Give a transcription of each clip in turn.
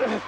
Ugh.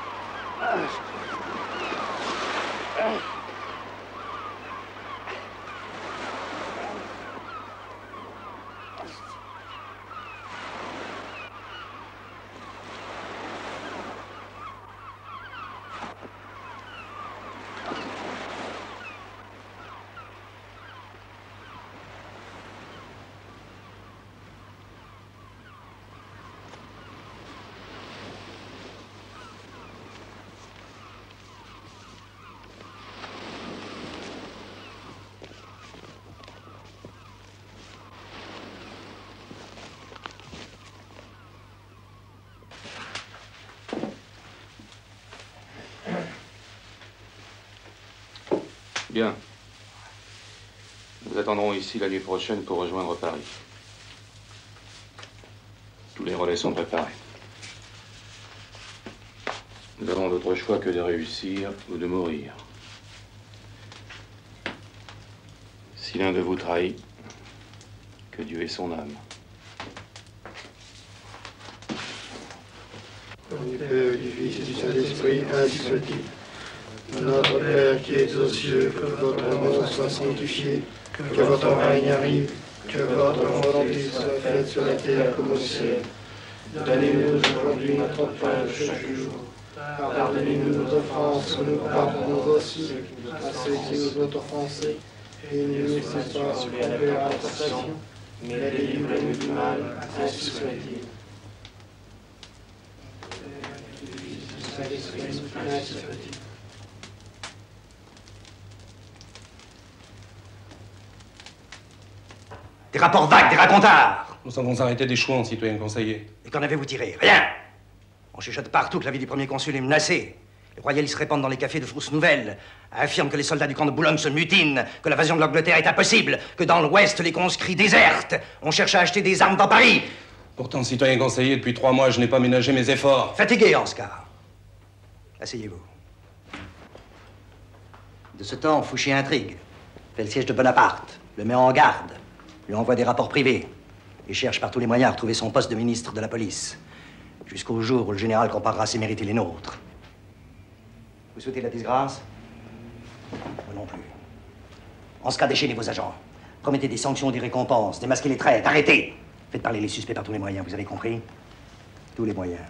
Nous attendrons ici la nuit prochaine pour rejoindre Paris. Tous les relais sont préparés. Nous avons d'autre choix que de réussir ou de mourir. Si l'un de vous trahit, que Dieu ait son âme. du Fils du Saint-Esprit, ainsi soit-il. Qui es aux cieux, que votre nom soit sanctifié, que votre règne arrive, que votre volonté soit faite sur la terre comme au ciel. Donnez-nous aujourd'hui notre pain de chaque jour. Pardonnez-nous nos offenses, nous pardonnons aussi à ceux qui nous ont offensés. Et ne nous laissez pas succomber à la tentation, mais délivrez-nous du mal, ainsi soit-il. Des rapports vagues, des racontards Nous avons arrêté des chouans, citoyen conseiller. Et qu'en avez-vous tiré? Rien On chuchote partout que la vie du premier consul est menacée. Les royalistes répandent dans les cafés de fausses nouvelles, affirment que les soldats du camp de Boulogne se mutinent, que l'invasion de l'Angleterre est impossible, que dans l'Ouest, les conscrits désertent. On cherche à acheter des armes dans Paris. Pourtant, citoyen conseiller, depuis trois mois, je n'ai pas ménagé mes efforts. Fatigué, en ce cas. Asseyez-vous. De ce temps, Fouché intrigue. Fait le siège de Bonaparte, le met en garde, lui envoie des rapports privés et cherche par tous les moyens à retrouver son poste de ministre de la police. Jusqu'au jour où le général comparera ses mérites les nôtres. Vous souhaitez la disgrâce? Moi non plus. En ce cas, déchaînez vos agents. Promettez des sanctions, des récompenses, démasquez les traites, arrêtez Faites parler les suspects par tous les moyens, vous avez compris? Tous les moyens.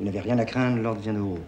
Vous n'avez rien à craindre, l'ordre vient de haut.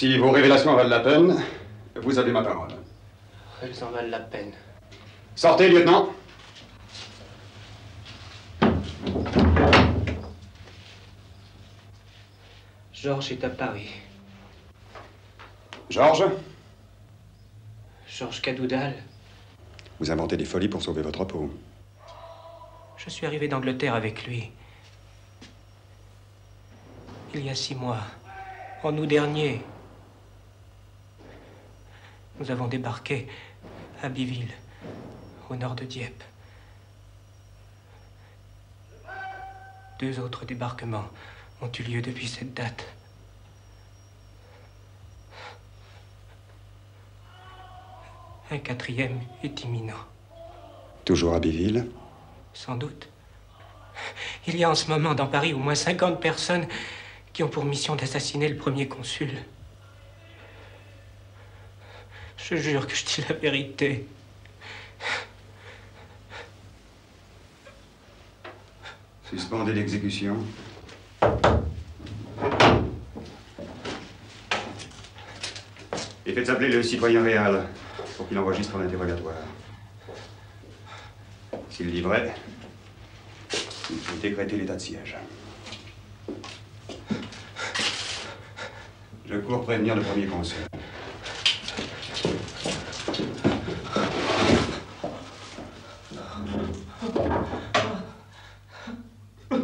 Si vos révélations valent la peine, vous avez ma parole. Elles en valent la peine. Sortez, lieutenant. Georges est à Paris. Georges, Georges Cadoudal. vous inventez des folies pour sauver votre peau. Je suis arrivé d'Angleterre avec lui. Il y a six mois, en août dernier. Nous avons débarqué à Biville, au nord de Dieppe. Deux autres débarquements ont eu lieu depuis cette date. Un quatrième est imminent. Toujours à Biville? Sans doute. Il y a en ce moment dans Paris au moins 50 personnes qui ont pour mission d'assassiner le premier consul. Je jure que je dis la vérité. Suspendez l'exécution. Et faites appeler le citoyen réel pour qu'il enregistre l'interrogatoire. S'il dit vrai, il faut décréter l'état de siège. Je cours prévenir le premier consul.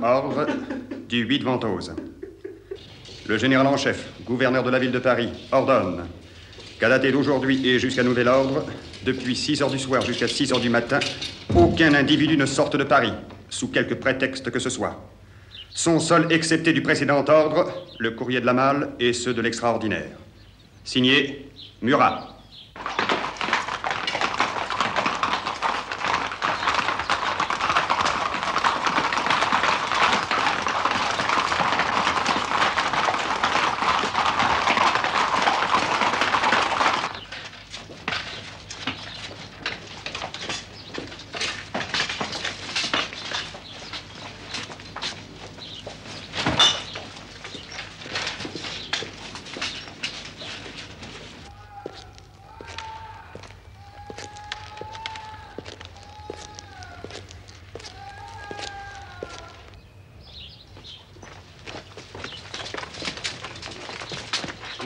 Ordre du 8 Ventose. Le général en chef, gouverneur de la ville de Paris, ordonne qu'à dater d'aujourd'hui et jusqu'à nouvel ordre, depuis 6 heures du soir jusqu'à 6 heures du matin, aucun individu ne sorte de Paris, sous quelque prétexte que ce soit. Sont seuls excepté du précédent ordre, le courrier de la malle et ceux de l'extraordinaire. Signé Murat.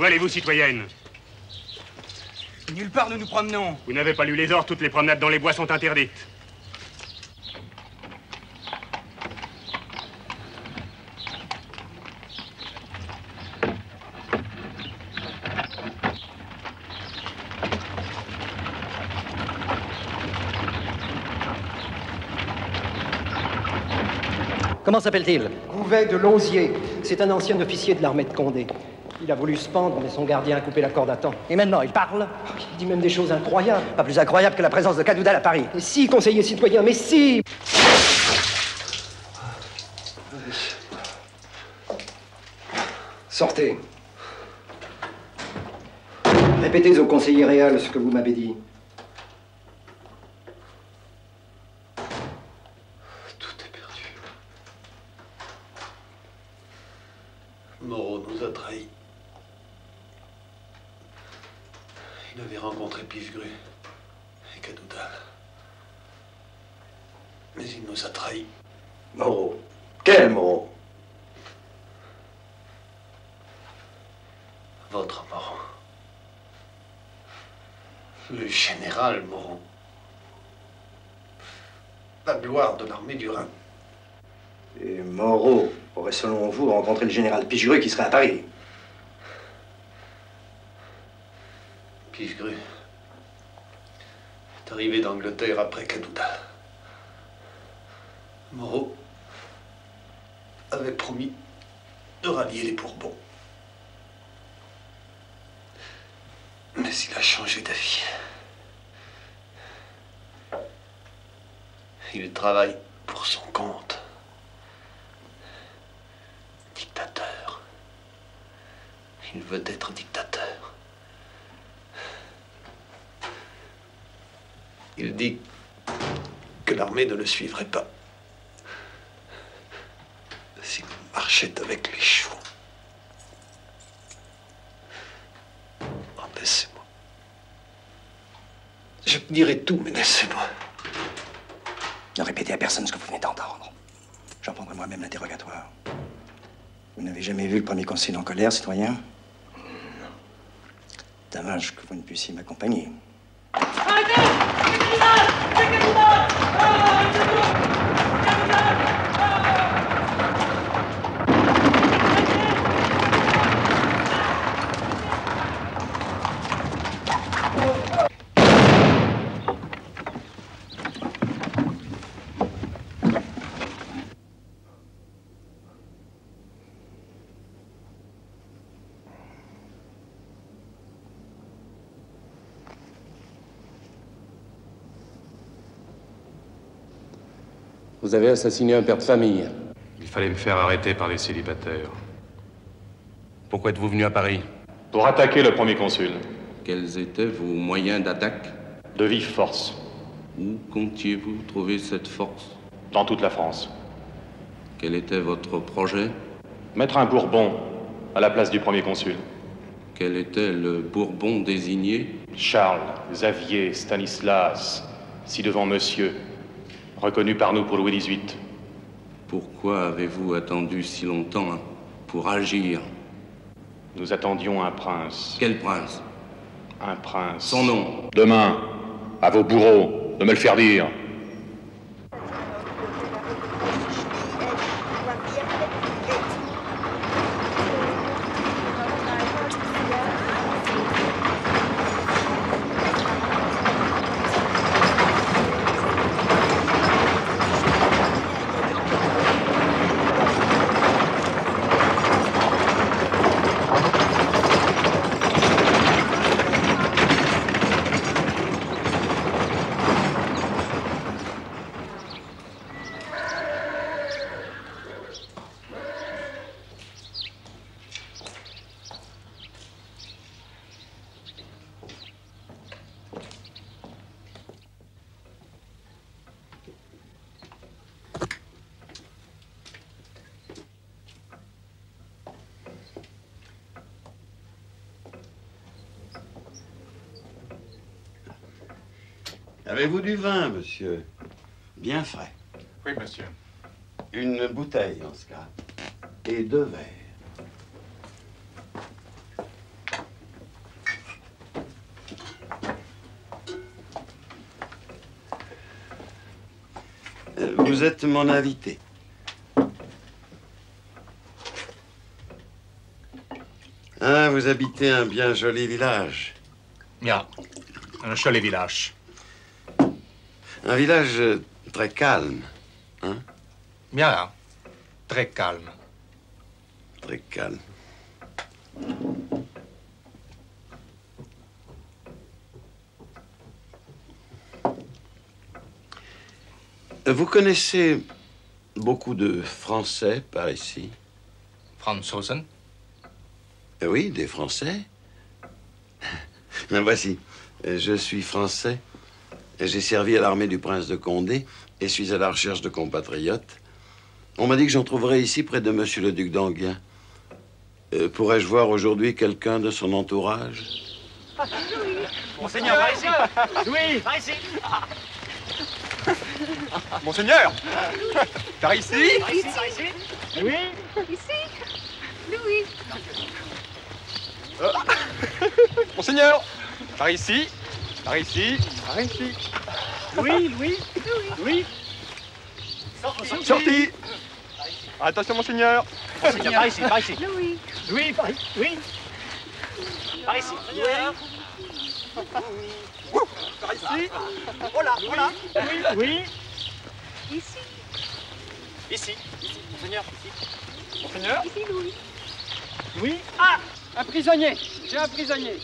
Où allez-vous, citoyenne Nulle part nous nous promenons. Vous n'avez pas lu les ordres, toutes les promenades dans les bois sont interdites. Comment s'appelle-t-il Gouvet de Lonzier. C'est un ancien officier de l'armée de Condé. Il a voulu se pendre, mais son gardien a coupé la corde à temps. Et maintenant, il parle Il dit même des choses incroyables. Pas plus incroyable que la présence de Cadoudal à Paris. Mais si, conseiller citoyen, mais si Sortez. Répétez au conseiller réel ce que vous m'avez dit. Tout est perdu. Moreau nous a trahis. Il avait rencontré Pifgru et Cadoudal. Mais il nous a trahis. Moreau. Quel Moreau Votre Moreau. Le général Moreau. La gloire de l'armée du Rhin. Et Moreau aurait, selon vous, rencontré le général Pichegru qui serait à Paris. Pifgru est arrivé d'Angleterre après Cadoudal. Moreau avait promis de rallier les Bourbons. Mais il a changé d'avis. Il travaille son compte. Dictateur. Il veut être dictateur. Il dit que l'armée ne le suivrait pas. S'il marchait avec les chevaux. Oh, laissez-moi. Je dirai tout, mais laissez-moi. Ne répétez à personne ce que vous venez d'entendre. J'en prendrai moi-même l'interrogatoire. Vous n'avez jamais vu le premier conseil en colère, citoyen? Non. Dommage que vous ne puissiez m'accompagner. Arrêtez C'est Cadoudal C'est Cadoudal Ah, c'est tout Vous avez assassiné un père de famille. Il fallait me faire arrêter par les célibataires. Pourquoi êtes-vous venu à Paris Pour attaquer le premier consul. Quels étaient vos moyens d'attaque De vive force. Où comptiez-vous trouver cette force Dans toute la France. Quel était votre projet Mettre un Bourbon à la place du premier consul. Quel était le Bourbon désigné Charles, Xavier, Stanislas, ci devant monsieur, reconnu par nous pour Louis XVIII. Pourquoi avez-vous attendu si longtemps pour agir? Nous attendions un prince. Quel prince? Un prince. Son nom Demain, à vos bourreaux, de me le faire dire. Avez-vous du vin, monsieur Bien frais. Oui, monsieur. Une bouteille, en ce cas. Et deux verres. Euh, Vous êtes mon invité. Ah, vous habitez un bien joli village. Ja, un joli village. Un village euh, très calme. Hein? Ja, très calme. Très calme. Vous connaissez beaucoup de Français par ici? Franzosen? Eh Oui, des Français. Ben voici, je suis français. J'ai servi à l'armée du prince de Condé et suis à la recherche de compatriotes. On m'a dit que j'en trouverais ici près de monsieur le duc d'Anguien. Euh, Pourrais-je voir aujourd'hui quelqu'un de son entourage? Monseigneur, par ici. Louis, par ici. Monseigneur. Par ici. Par ici, par ici. Louis Ici. Louis Euh, Monseigneur. Par ici Par ici. Par ici. Louis, Louis Louis Sorti. Attention, monseigneur. Monseigneur, par ici, par ici. Louis Louis, par ici Louis Par ici Par ici. Oh là, oh là Louis, Louis Ici. Ici, ici, monseigneur, ici. Monseigneur. Ici Louis. Louis Ah Un prisonnier. J'ai un prisonnier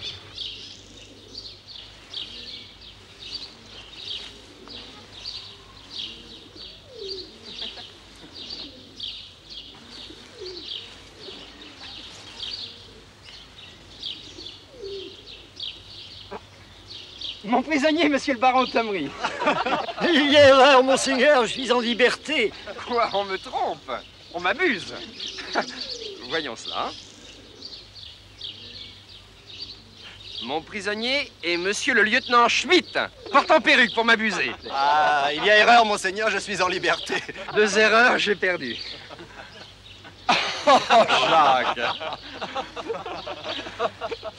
Mon prisonnier, monsieur le baron de. Il y a erreur, monseigneur, je suis en liberté. Quoi On me trompe? On m'abuse Voyons cela. Mon prisonnier est monsieur le lieutenant Schmitt, porte en perruque pour m'abuser. Ah, il y a erreur, monseigneur, je suis en liberté. Deux erreurs, j'ai perdu. Oh, Jacques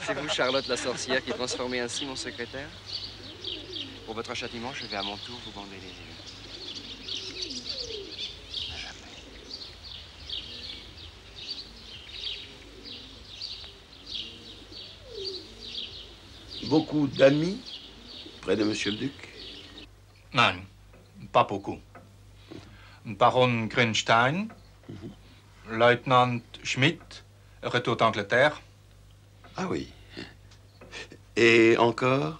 C'est vous, Charlotte la sorcière, qui transformez ainsi mon secrétaire Pour votre châtiment, je vais à mon tour vous bander les yeux. À jamais. Beaucoup d'amis près de monsieur le duc? Nein, pas beaucoup. Baron Grinstein, Lieutenant Schmidt, retour d'Angleterre. Ah oui. Et encore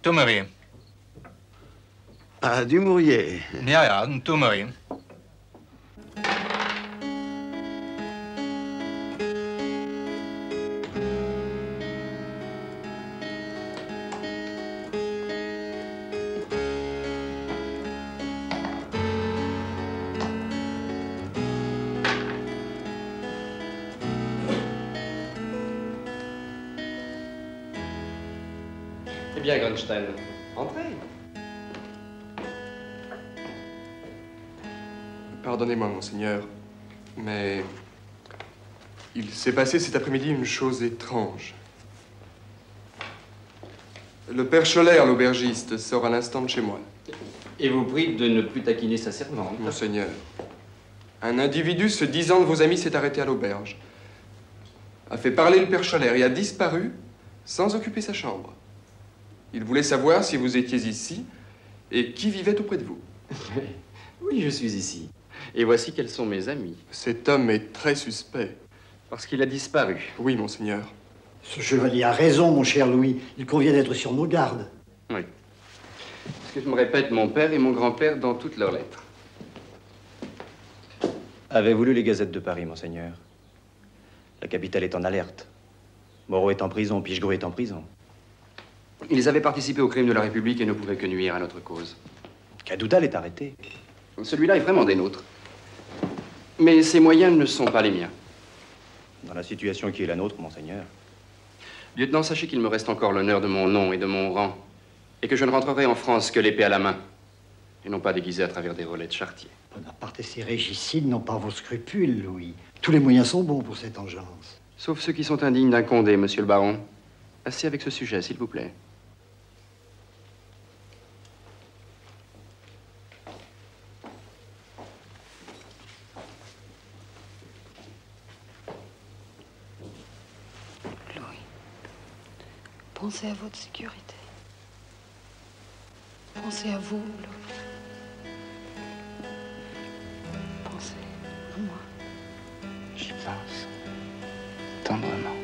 Thomery. Ah, du Mourier. Ja, ja, monseigneur, mais il s'est passé cet après-midi une chose étrange. Le père Scholler, l'aubergiste, sort à l'instant de chez moi. Et vous prie de ne plus taquiner sa servante. Monseigneur, un individu se disant de vos amis s'est arrêté à l'auberge, a fait parler le père Scholler et a disparu sans occuper sa chambre. Il voulait savoir si vous étiez ici et qui vivait auprès de vous. Oui, je suis ici. Et voici quels sont mes amis. Cet homme est très suspect. Parce qu'il a disparu. Oui, monseigneur. Ce chevalier a raison, mon cher Louis. Il convient d'être sur nos gardes. Oui. Ce que je me répète mon père et mon grand-père dans toutes leurs lettres. Avez-vous lu les gazettes de Paris, monseigneur? La capitale est en alerte. Moreau est en prison, Pichegru est en prison. Ils avaient participé au crime de la République et ne pouvaient que nuire à notre cause. Cadoudal est arrêté. Celui-là est vraiment des nôtres. Mais ses moyens ne sont pas les miens. Dans la situation qui est la nôtre, monseigneur. Lieutenant, sachez qu'il me reste encore l'honneur de mon nom et de mon rang, et que je ne rentrerai en France que l'épée à la main, et non pas déguisé à travers des relais de chartier. Bonaparte et ses régicides n'ont pas vos scrupules, Louis. Tous les moyens sont bons pour cette engeance. Sauf ceux qui sont indignes d'un condé, monsieur le baron. Assez avec ce sujet, s'il vous plaît. Pensez à votre sécurité. Pensez à vous, Louis. Pensez à moi. J'y pense. Tendrement.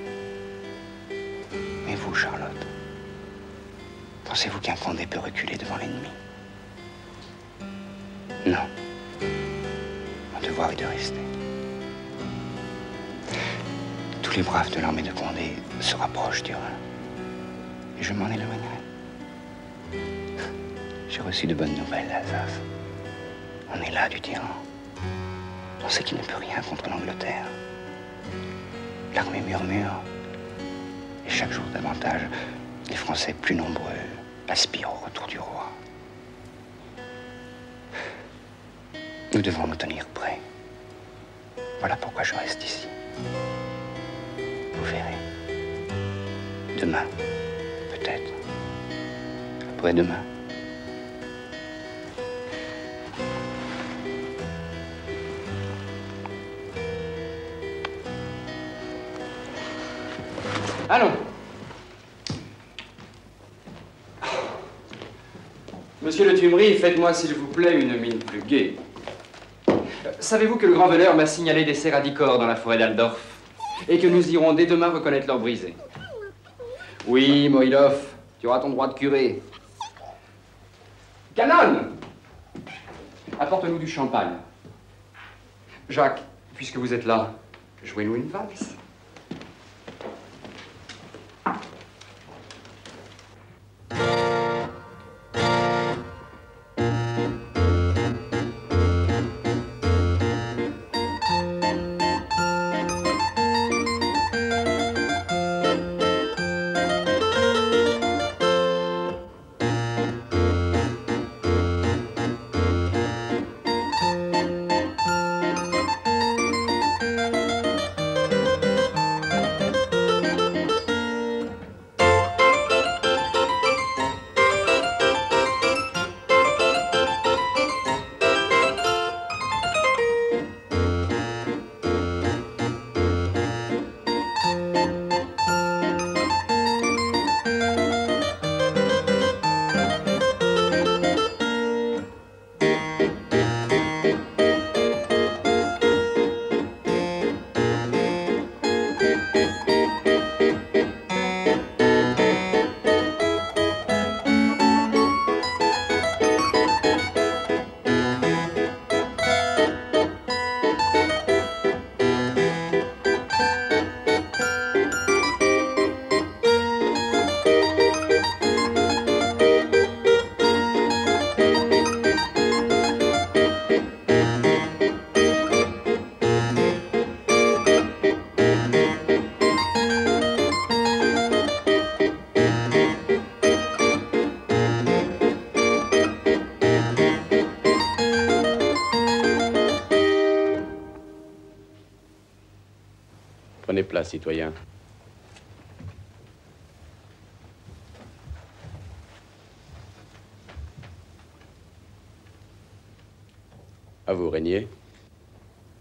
Mais vous, Charlotte, pensez-vous qu'un Condé peut reculer devant l'ennemi? Non. Mon devoir est de rester. Tous les braves de l'armée de Condé se rapprochent du Rhin. Je m'en éloignerai. J'ai reçu de bonnes nouvelles d'Alsace. On est là du tyran. On sait qu'il ne peut rien contre l'Angleterre. L'armée murmure. Et chaque jour davantage, les Français plus nombreux aspirent au retour du roi. Nous devons nous tenir prêts. Voilà pourquoi je reste ici. Vous verrez. Demain. Après-demain. Allons. Monsieur le Tumerie, faites-moi s'il vous plaît une mine plus gaie. Savez-vous que le grand voleur m'a signalé des céradicores dans la forêt d'Aldorf et que nous irons dès demain reconnaître leur brisée? Oui, Moïlov, tu auras ton droit de curé. Canon Apporte-nous du champagne. Jacques, puisque vous êtes là, jouez-nous une valse. À vous, Régnier.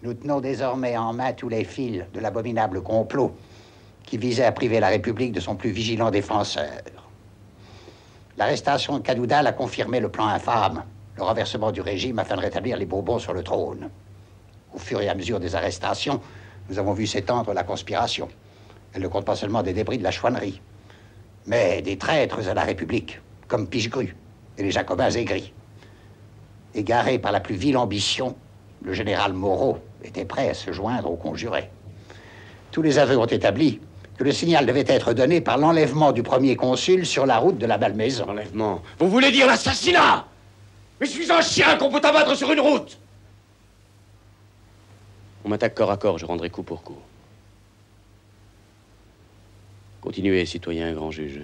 Nous tenons désormais en main tous les fils de l'abominable complot qui visait à priver la République de son plus vigilant défenseur. L'arrestation de Cadoudal a confirmé le plan infâme, le renversement du régime afin de rétablir les Bourbons sur le trône. Au fur et à mesure des arrestations, nous avons vu s'étendre la conspiration. Elle ne compte pas seulement des débris de la chouannerie, mais des traîtres à la République, comme Pichegru et les Jacobins aigris. Égaré par la plus vile ambition, le général Moreau était prêt à se joindre aux conjurés. Tous les aveux ont établi que le signal devait être donné par l'enlèvement du premier consul sur la route de la Malmaison. Enlèvement Vous voulez dire l'assassinat? Mais je suis un chien qu'on peut abattre sur une route On m'attaque corps à corps, je rendrai coup pour coup. Continuez, citoyen grand juge.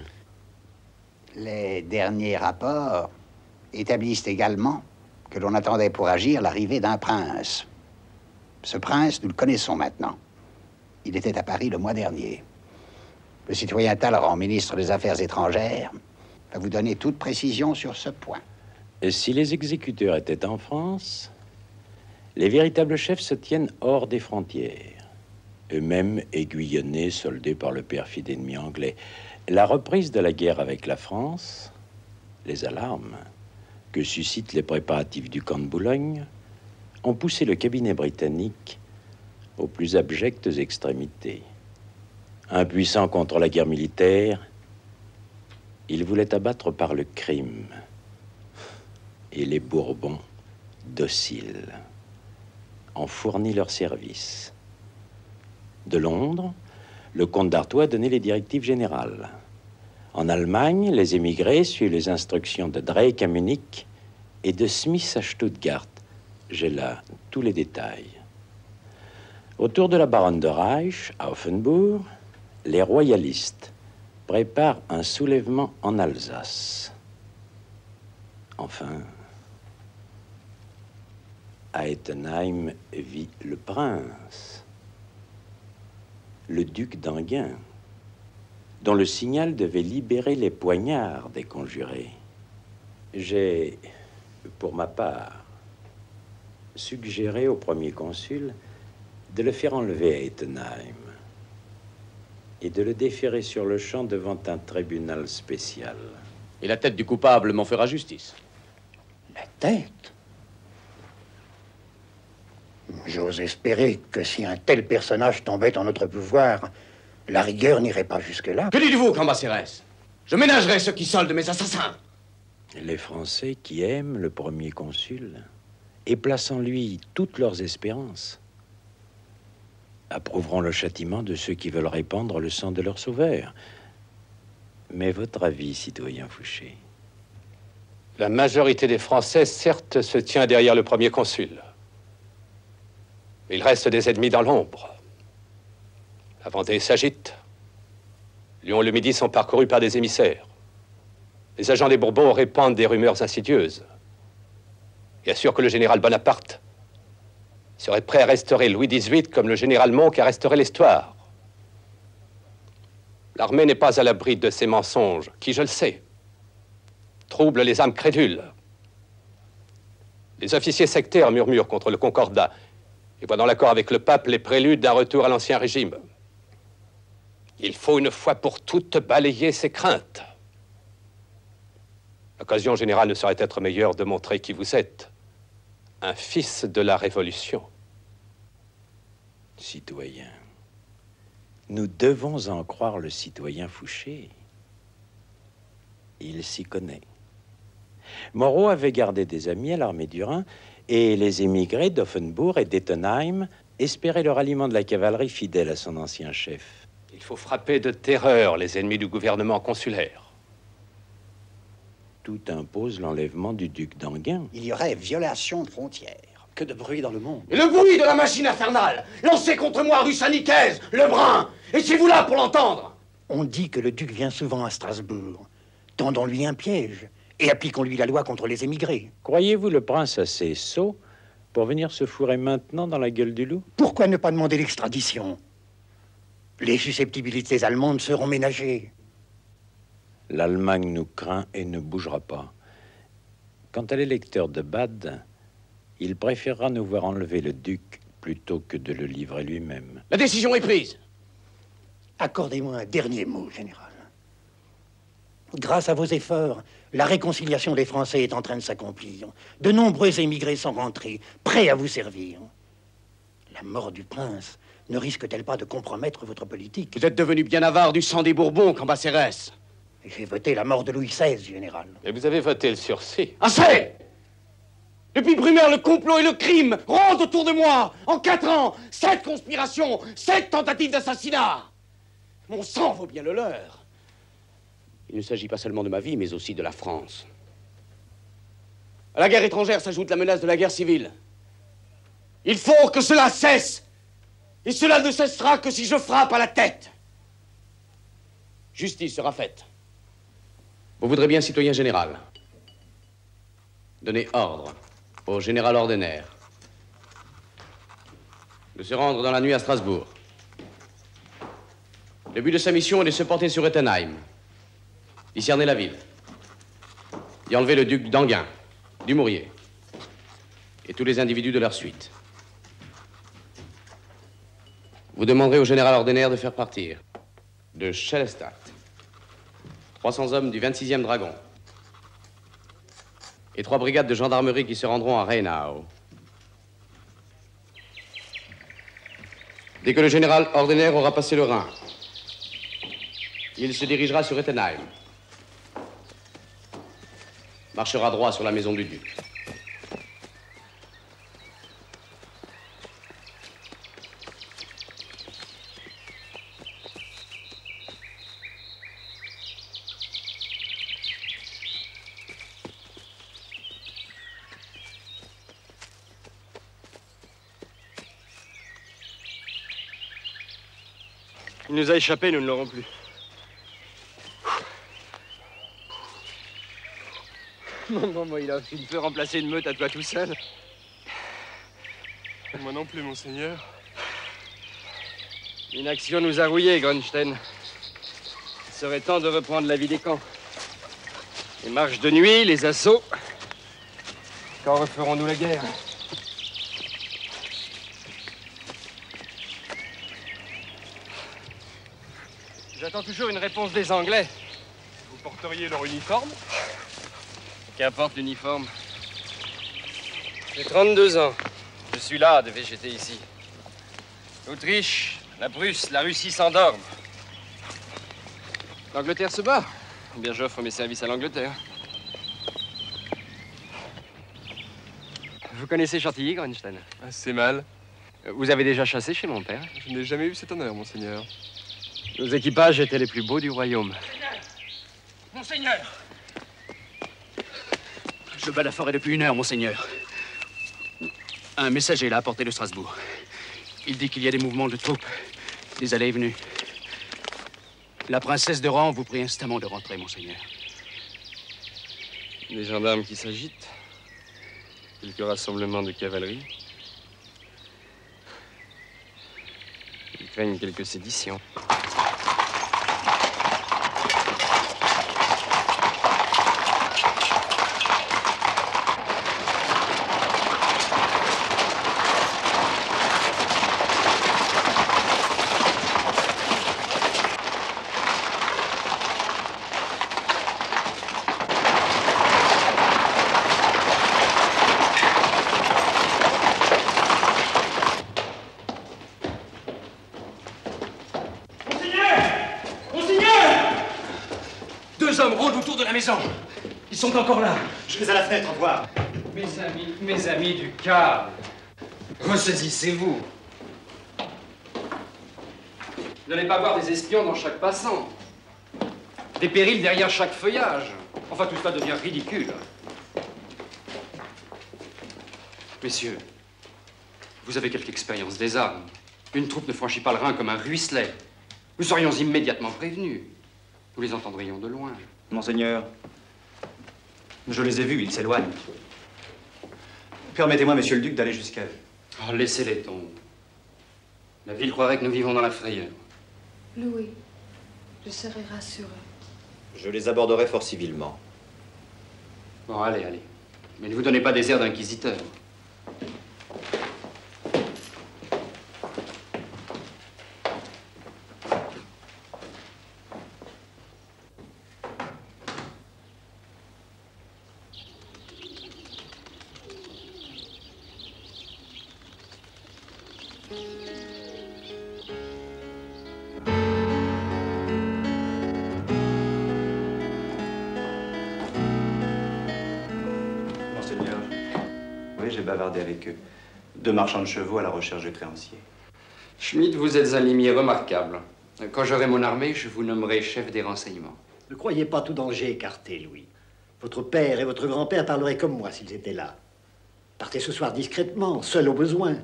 Les derniers rapports établissent également que l'on attendait pour agir l'arrivée d'un prince. Ce prince, nous le connaissons maintenant. Il était à Paris le mois dernier. Le citoyen Talleyrand, ministre des Affaires étrangères, va vous donner toute précision sur ce point. Et si les exécuteurs étaient en France, les véritables chefs se tiennent hors des frontières, eux-mêmes aiguillonnés, soldés par le perfide ennemi anglais. La reprise de la guerre avec la France, les alarmes que suscitent les préparatifs du camp de Boulogne, ont poussé le cabinet britannique aux plus abjectes extrémités. Impuissant contre la guerre militaire, il voulait abattre par le crime. Et les Bourbons, dociles, ont fourni leur service. De Londres, le comte d'Artois a donné les directives générales. En Allemagne, les émigrés suivent les instructions de Drake à Munich et de Smith à Stuttgart. J'ai là tous les détails. Autour de la baronne de Reich, à Offenbourg, les royalistes préparent un soulèvement en Alsace. Enfin, à Ettenheim vit le prince, le duc d'Anguin, dont le signal devait libérer les poignards des conjurés. J'ai, pour ma part, suggéré au premier consul de le faire enlever à Ettenheim et de le déférer sur le champ devant un tribunal spécial. Et la tête du coupable m'en fera justice. La tête? J'ose espérer que si un tel personnage tombait en notre pouvoir, la rigueur n'irait pas jusque-là. Que dites-vous, Cambacérès Je ménagerai ceux qui soldent mes assassins. Les Français qui aiment le premier consul et placent en lui toutes leurs espérances approuveront le châtiment de ceux qui veulent répandre le sang de leur sauveur. Mais votre avis, citoyen Fouché? La majorité des Français, certes, se tient derrière le premier consul. Il reste des ennemis dans l'ombre. La Vendée s'agite. Lyon et le Midi sont parcourus par des émissaires. Les agents des Bourbons répandent des rumeurs insidieuses et assurent que le général Bonaparte serait prêt à restaurer Louis XVIII comme le général Monk a restauré l'histoire. L'armée n'est pas à l'abri de ces mensonges qui, je le sais, troublent les âmes crédules. Les officiers sectaires murmurent contre le concordat et voient dans l'accord avec le pape les préludes d'un retour à l'ancien régime. Il faut une fois pour toutes balayer ces craintes. L'occasion générale ne saurait être meilleure de montrer qui vous êtes. Un fils de la Révolution. Citoyen, nous devons en croire le citoyen Fouché. Il s'y connaît. Moreau avait gardé des amis à l'armée du Rhin et les émigrés d'Offenbourg et d'Ettenheim espéraient le ralliement de la cavalerie fidèle à son ancien chef. Il faut frapper de terreur les ennemis du gouvernement consulaire. Tout impose l'enlèvement du duc d'Anguin. Il y aurait violation de frontières. Que de bruit dans le monde. Et le bruit de la machine infernale Lancez contre moi rue Saint-Nicaise, le brun Étiez-vous là pour l'entendre On dit que le duc vient souvent à Strasbourg. Tendons-lui un piège et appliquons-lui la loi contre les émigrés. Croyez-vous le prince assez sot pour venir se fourrer maintenant dans la gueule du loup? Pourquoi ne pas demander l'extradition? Les susceptibilités allemandes seront ménagées. L'Allemagne nous craint et ne bougera pas. Quant à l'électeur de Bade, il préférera nous voir enlever le duc plutôt que de le livrer lui-même. La décision est prise. Accordez-moi un dernier mot, général. Grâce à vos efforts, la réconciliation des Français est en train de s'accomplir. De nombreux émigrés sont rentrés, prêts à vous servir. La mort du prince ne risque-t-elle pas de compromettre votre politique? Vous êtes devenu bien avare du sang des Bourbons, Cambacérès. J'ai voté la mort de Louis XVI, général. Et vous avez voté le sursis. Assez Depuis Brumaire, le complot et le crime rôdent autour de moi. En quatre ans, sept conspirations, sept tentatives d'assassinat. Mon sang vaut bien le leur. Il ne s'agit pas seulement de ma vie, mais aussi de la France. À la guerre étrangère s'ajoute la menace de la guerre civile. Il faut que cela cesse. Et cela ne cessera que si je frappe à la tête. Justice sera faite. Vous voudrez bien, citoyen général, donner ordre au général ordinaire de se rendre dans la nuit à Strasbourg. Le but de sa mission est de se porter sur Ettenheim, d'y cerner la ville, d'y enlever le duc d'Anguin, Dumouriez et tous les individus de leur suite. Vous demanderez au général ordinaire de faire partir. De Schelestadt 300 hommes du 26e dragon. Et trois brigades de gendarmerie qui se rendront à Reinau. Dès que le général ordinaire aura passé le Rhin, il se dirigera sur Ettenheim, marchera droit sur la maison du duc. Il nous a échappé, nous ne l'aurons plus. Non, non, moi, il a tu peux remplacer une meute à toi tout seul. Moi non plus, monseigneur. Une action nous a rouillés, Grunstein. Il serait temps de reprendre la vie des camps. Les marches de nuit, les assauts. Quand referons-nous la guerre? J'attends toujours une réponse des Anglais. Vous porteriez leur uniforme? Qu'importe l'uniforme. J'ai 32 ans. Je suis là de végéter ici. L'Autriche, la Prusse, la Russie s'endorment. L'Angleterre se bat. Eh bien, j'offre mes services à l'Angleterre. Vous connaissez Chantilly, Grunstein Assez mal. Vous avez déjà chassé chez mon père? Je n'ai jamais eu cet honneur, monseigneur. Nos équipages étaient les plus beaux du royaume. Monseigneur Je bats la forêt depuis une heure, monseigneur. Un messager l'a apporté de Strasbourg. Il dit qu'il y a des mouvements de troupes, des allées et venues. La princesse de Rohan vous prie instamment de rentrer, monseigneur. Des gendarmes qui s'agitent. Quelques rassemblements de cavalerie. Ils craignent quelques séditions. Deux hommes rôdent autour de la maison. Ils sont encore là. Je vais à la fenêtre voir. Mes amis, mes amis du câble, ressaisissez-vous. Vous n'allez pas voir des espions dans chaque passant. Des périls derrière chaque feuillage. Enfin, tout cela devient ridicule. Messieurs, vous avez quelque expérience des armes. Une troupe ne franchit pas le Rhin comme un ruisselet. Nous serions immédiatement prévenus. Nous les entendrions de loin. Monseigneur, je les ai vus, ils s'éloignent. Permettez-moi, monsieur le duc, d'aller jusqu'à eux. Oh, laissez-les tomber. La ville croirait que nous vivons dans la frayeur. Louis, je serai rassurée. Je les aborderai fort civilement. Bon, allez, allez. Mais ne vous donnez pas des airs d'inquisiteur. Deux marchands de chevaux à la recherche de créanciers. Schmidt, vous êtes un limier remarquable. Quand j'aurai mon armée, je vous nommerai chef des renseignements. Ne croyez pas tout danger écarté, Louis. Votre père et votre grand-père parleraient comme moi s'ils étaient là. Partez ce soir discrètement, seul au besoin.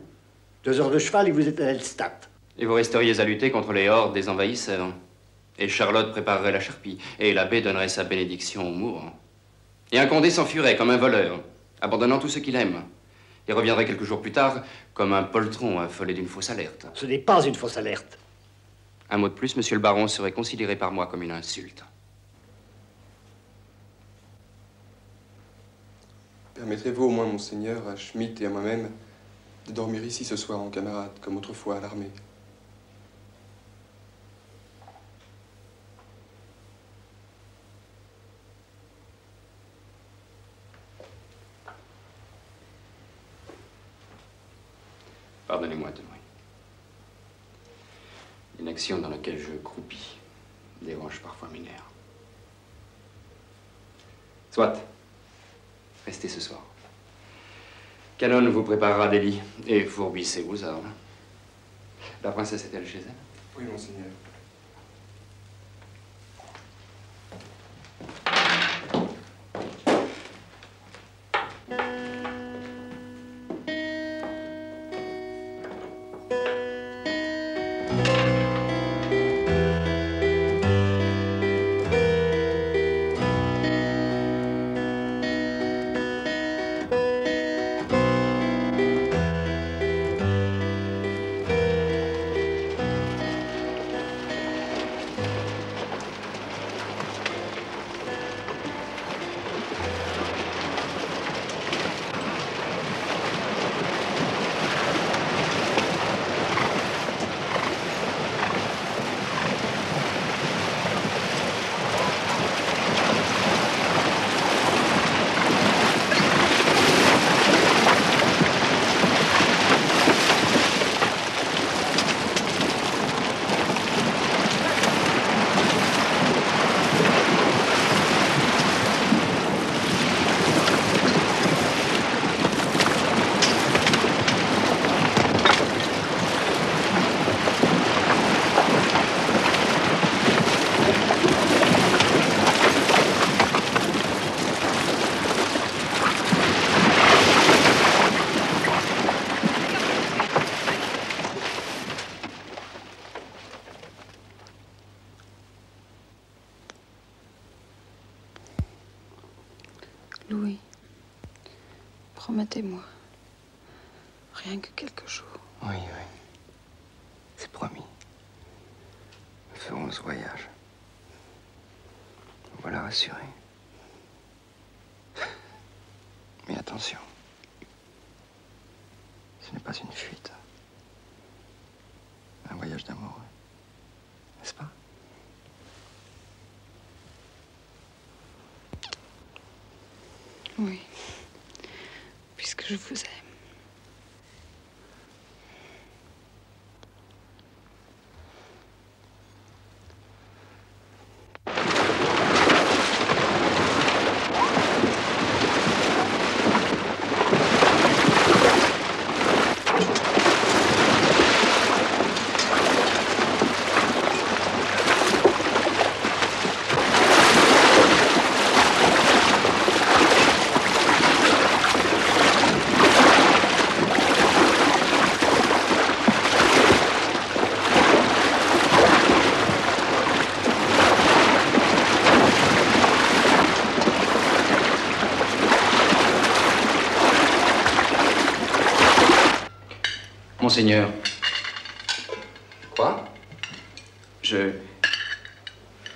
Deux heures de cheval et vous êtes à Elstadt. Et vous resteriez à lutter contre les hordes des envahisseurs. Et Charlotte préparerait la charpie. Et l'abbé donnerait sa bénédiction aux mourants. Et un condé s'enfuirait comme un voleur, abandonnant tout ce qu'il aime. Et reviendrait quelques jours plus tard comme un poltron affolé d'une fausse alerte. Ce n'est pas une fausse alerte. Un mot de plus, monsieur le baron serait considéré par moi comme une insulte. Permettrez-vous au moins, monseigneur, à Schmitt et à moi-même de dormir ici ce soir en camarade, comme autrefois à l'armée? Pardonnez-moi, Denoy. Une action dans laquelle je croupis dérange parfois mes nerfs. Soit. Restez ce soir. Canon vous préparera des lits et fourbissez vos armes. La princesse est-elle chez elle? Oui, monseigneur. Je vous aime. Monseigneur. Quoi? Je.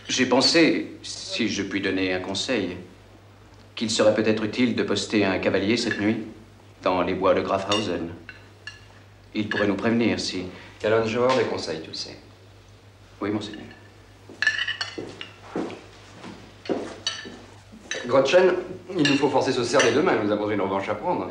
J'ai pensé, si je puis donner un conseil, qu'il serait peut-être utile de poster un cavalier cette nuit dans les bois de Grafhausen. Il pourrait nous prévenir si. Calongeor les conseils, tu le sais. Oui, monseigneur. Grotchen, il nous faut forcer ce cerf des deux mains. Nous avons une revanche à prendre.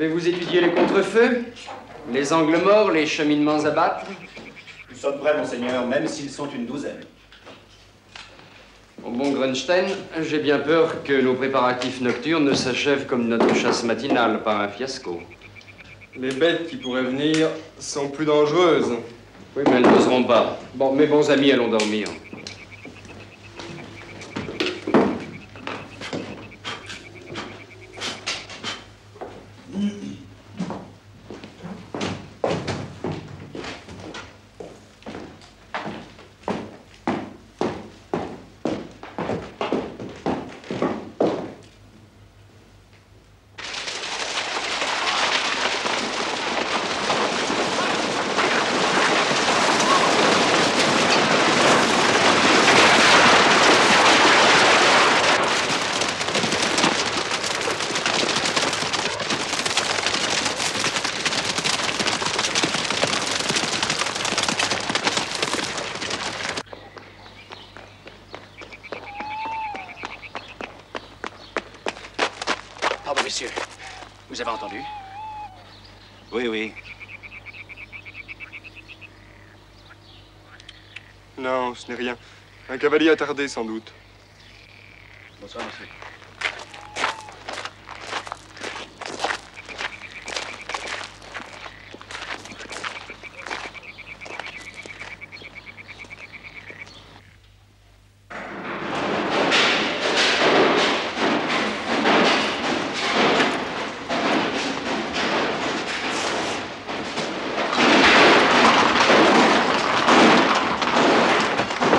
Avez-vous étudié les contrefeux Les angles morts, les cheminements à battre Nous sommes prêts, monseigneur, même s'ils sont une douzaine. Au bon Grunstein, j'ai bien peur que nos préparatifs nocturnes ne s'achèvent comme notre chasse matinale par un fiasco. Les bêtes qui pourraient venir sont plus dangereuses. Oui, mais elles n'oseront pas. Bon, mes bons amis, allons dormir. Pardon, messieurs. Vous avez entendu Oui, oui. Non, ce n'est rien. Un cavalier attardé, sans doute. Bonsoir, monsieur.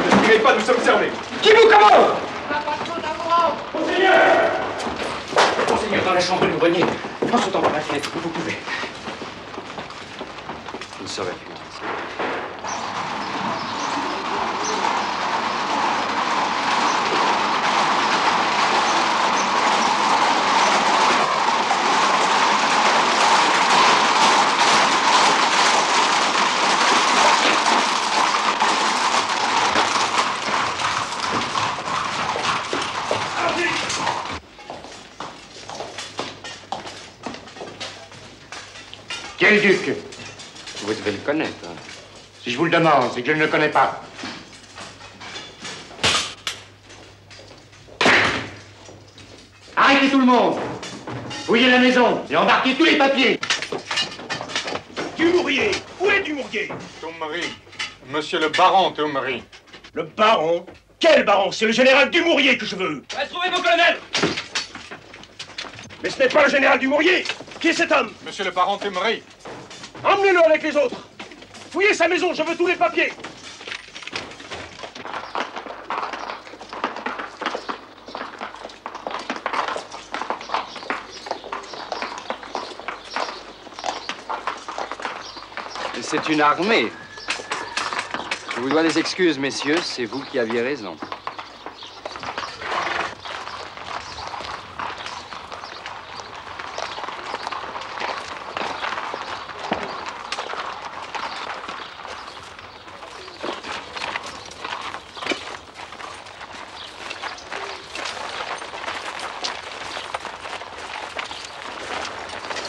Ne tirez pas, nous sommes servés. Qui vous commande Monseigneur, dans la chambre du grenier, en sautant par la fenêtre, où vous pouvez. Une sauvette, écoute. Quel duc Vous devez le connaître. hein. Si je vous le demande, c'est que je ne le connais pas. Arrêtez tout le monde Fouillez la maison et embarquez tous les papiers Dumouriez Où est Dumouriez Thommery. Monsieur le baron Thommery. Le baron? Quel baron? C'est le général Dumouriez que je veux Retrouvez mon colonel Mais ce n'est pas le général Dumouriez Qui est cet homme? Monsieur le baron Thommery. Emmenez-le avec les autres Fouillez sa maison, je veux tous les papiers c'est une armée. Je vous dois des excuses, messieurs, c'est vous qui aviez raison.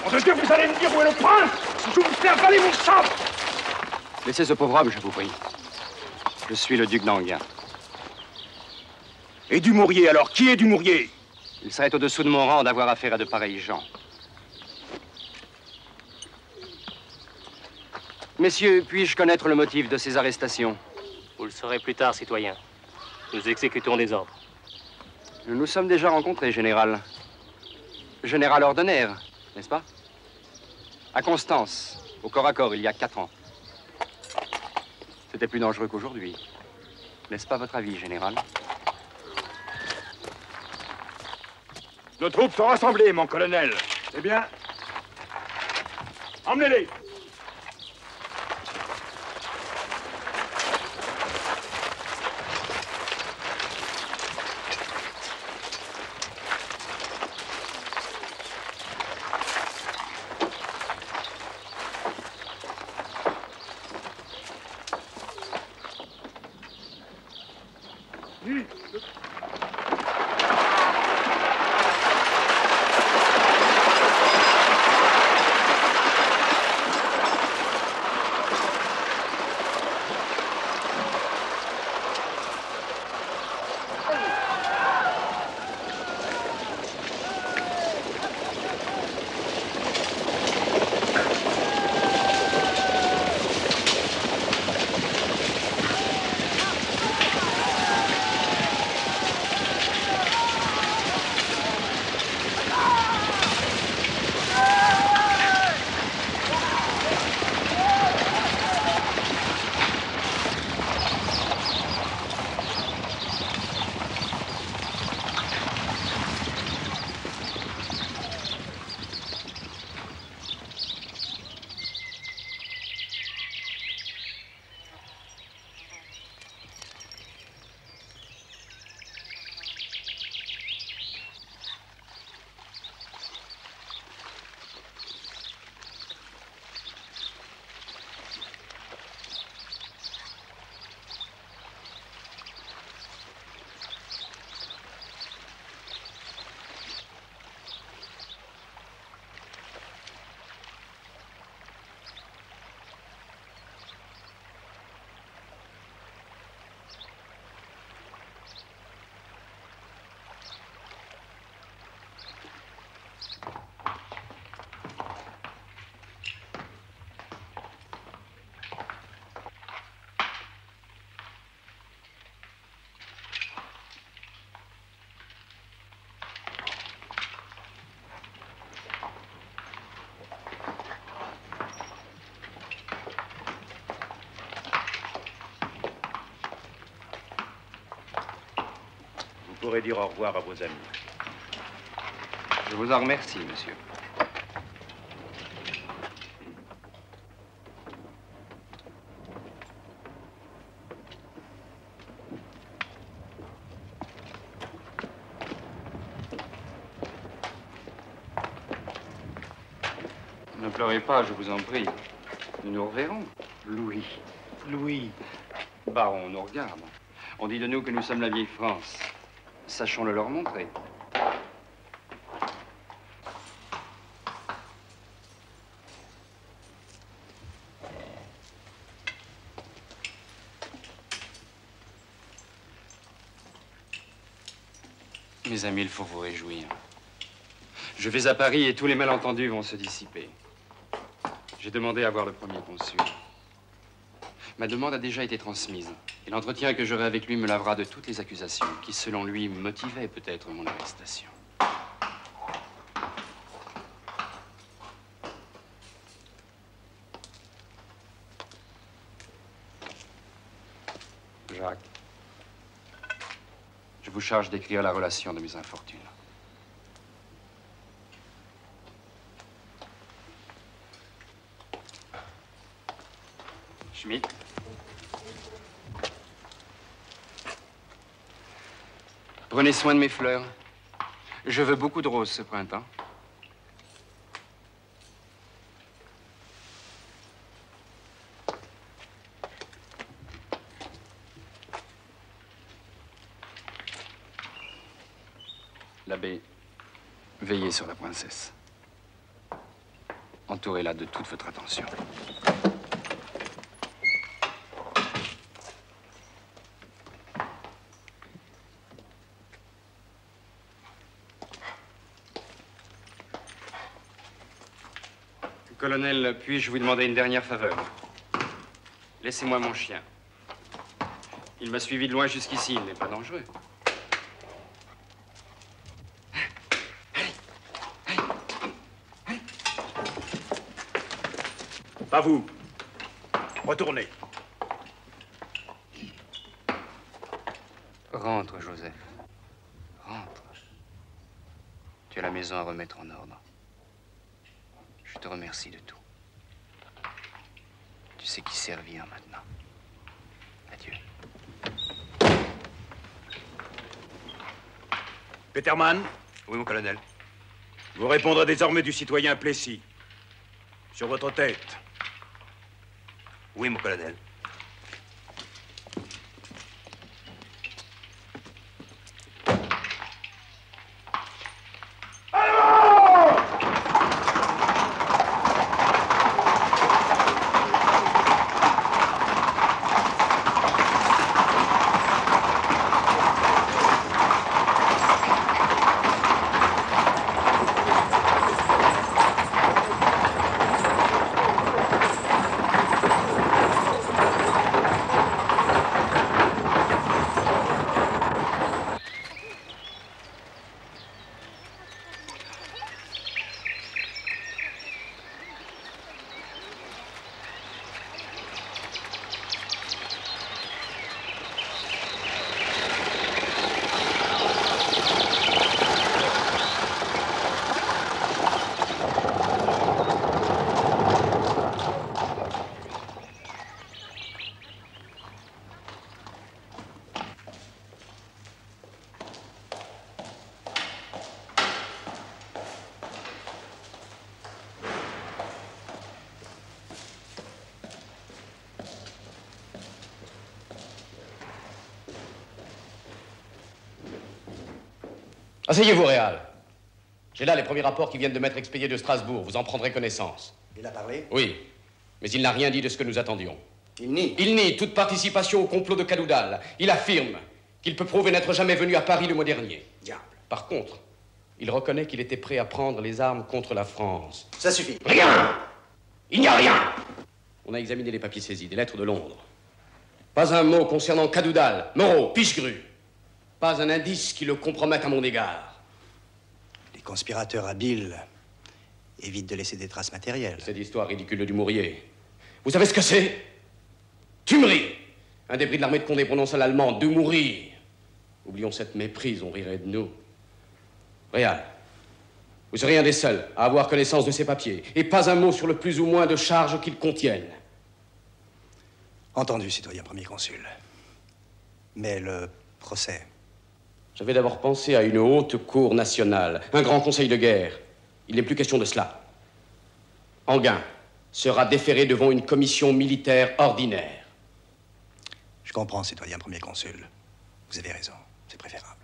Mon Dieu, vous allez me dire où est le prince Je vous fais avaler mon sang Laissez ce pauvre homme, je vous prie. Je suis le duc d'Anguien. Et Dumouriez alors Qui est Dumouriez Il serait au-dessous de mon rang d'avoir affaire à de pareils gens. Messieurs, puis-je connaître le motif de ces arrestations? Vous le saurez plus tard, citoyen. Nous exécutons des ordres. Nous nous sommes déjà rencontrés, général. Général ordinaire, n'est-ce pas? À Constance, au corps à corps, il y a quatre ans. C'était plus dangereux qu'aujourd'hui. N'est-ce pas votre avis, général Nos troupes sont rassemblées, mon colonel. Eh bien, emmenez-les. Pourrez dire au revoir à vos amis. Je vous en remercie, monsieur. Ne pleurez pas, je vous en prie. Nous nous reverrons. Louis. Louis. Baron, on nous regarde. On dit de nous que nous sommes la vieille France. Sachons le leur montrer. Mes amis, il faut vous réjouir. Je vais à Paris et tous les malentendus vont se dissiper. J'ai demandé à voir le premier consul. Ma demande a déjà été transmise. Et l'entretien que j'aurai avec lui me lavera de toutes les accusations qui, selon lui, motivaient peut-être mon arrestation. Jacques, je vous charge d'écrire la relation de mes infortunes. Schmidt. Prenez soin de mes fleurs. Je veux beaucoup de roses ce printemps. L'abbé, veillez sur la princesse. Entourez-la de toute votre attention. Colonel, puis-je vous demander une dernière faveur? Laissez-moi mon chien. Il m'a suivi de loin jusqu'ici, il n'est pas dangereux. Pas vous. Retournez. Rentre, Joseph. Rentre. Tu as la maison à remettre en ordre. Je te remercie de tout. Tu sais qui servir maintenant. Adieu. Peterman, Oui, mon colonel. vous répondrez désormais du citoyen Plessis. Sur votre tête. Oui, mon colonel. Asseyez-vous, Réal. J'ai là les premiers rapports qui viennent de m'être expédiés de Strasbourg. Vous en prendrez connaissance. Il a parlé Oui, mais il n'a rien dit de ce que nous attendions. Il nie. Il nie toute participation au complot de Cadoudal. Il affirme qu'il peut prouver n'être jamais venu à Paris le mois dernier. Diable. Par contre, il reconnaît qu'il était prêt à prendre les armes contre la France. Ça suffit. Rien Il n'y a rien On a examiné les papiers saisis, des lettres de Londres. Pas un mot concernant Cadoudal, Moreau, Pichegru. Pas un indice qui le compromette à mon égard. Les conspirateurs habiles évitent de laisser des traces matérielles. Cette histoire ridicule de Dumouriez. Vous savez ce que c'est? Tumerie Un débris de l'armée de Condé prononce à l'allemand de mourir. Oublions cette méprise, on rirait de nous. Réal, vous serez un des seuls à avoir connaissance de ces papiers, et pas un mot sur le plus ou moins de charges qu'ils contiennent. Entendu, citoyen premier consul. Mais le procès. J'avais d'abord pensé à une haute cour nationale, un grand conseil de guerre. Il n'est plus question de cela. Anguin sera déféré devant une commission militaire ordinaire. Je comprends, citoyen premier consul. Vous avez raison. C'est préférable.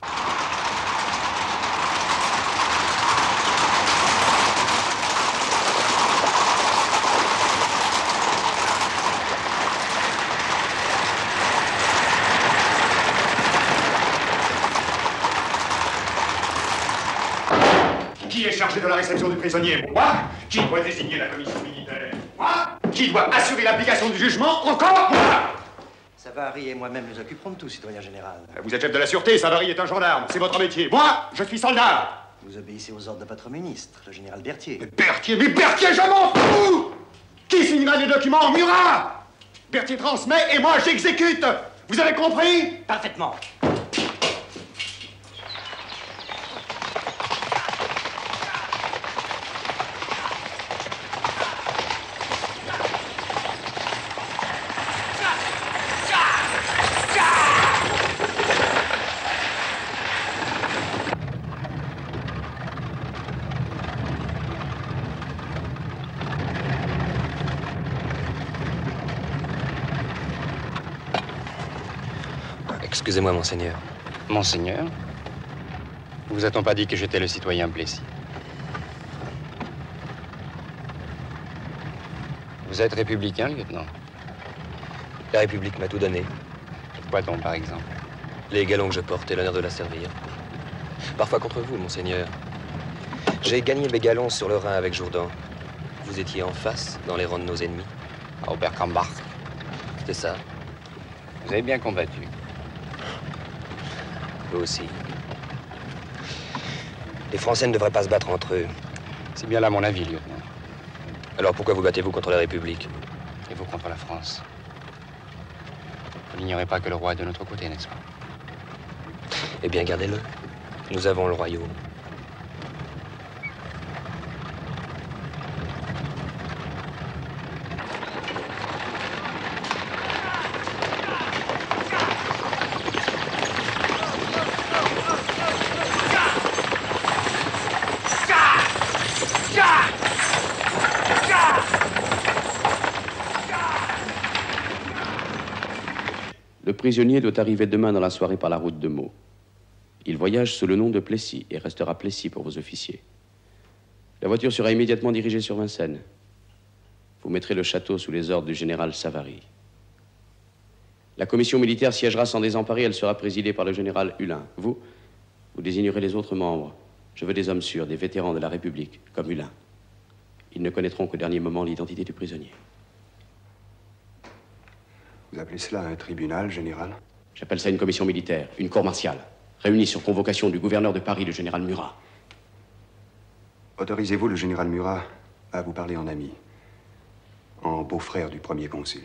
Qui est chargé de la réception du prisonnier? Moi? Qui doit désigner la commission militaire? Moi? Qui doit assurer l'application du jugement? Encore moi? Savary et moi-même nous occuperons de tout, citoyen général. Vous êtes chef de la sûreté, Savary est un gendarme, c'est votre métier. Moi, je suis soldat. Vous obéissez aux ordres de votre ministre, le général Berthier. Berthier, mais Berthier, je m'en fous! Qui signera les documents? Murat Berthier transmet et moi j'exécute. Vous avez compris? Parfaitement. Excusez-moi, monseigneur. Monseigneur Vous a-t-on pas dit que j'étais le citoyen Plessis Vous êtes républicain, lieutenant? La République m'a tout donné. Quoi donc, par exemple? Les galons que je porte et l'honneur de la servir. Parfois contre vous, monseigneur. J'ai gagné mes galons sur le Rhin avec Jourdan. Vous étiez en face, dans les rangs de nos ennemis. À Oberkambach. C'était ça. Vous avez bien combattu. Vous aussi. Les Français ne devraient pas se battre entre eux. C'est bien là mon avis, lieutenant. Alors pourquoi vous battez-vous contre la République? Et vous contre la France? Vous n'ignorez pas que le roi est de notre côté, n'est-ce pas? Eh bien, gardez-le. Nous avons le royaume. Prisonnier doit arriver demain dans la soirée par la route de Meaux. Il voyage sous le nom de Plessis et restera Plessis pour vos officiers. La voiture sera immédiatement dirigée sur Vincennes. Vous mettrez le château sous les ordres du général Savary. La commission militaire siégera sans désemparer, elle sera présidée par le général Hulin. Vous, vous désignerez les autres membres. Je veux des hommes sûrs, des vétérans de la République, comme Hulin. Ils ne connaîtront qu'au dernier moment l'identité du prisonnier. Vous appelez cela un tribunal, général J'appelle ça une commission militaire, une cour martiale, réunie sur convocation du gouverneur de Paris, le général Murat. Autorisez-vous le général Murat à vous parler en ami, en beau-frère du premier consul.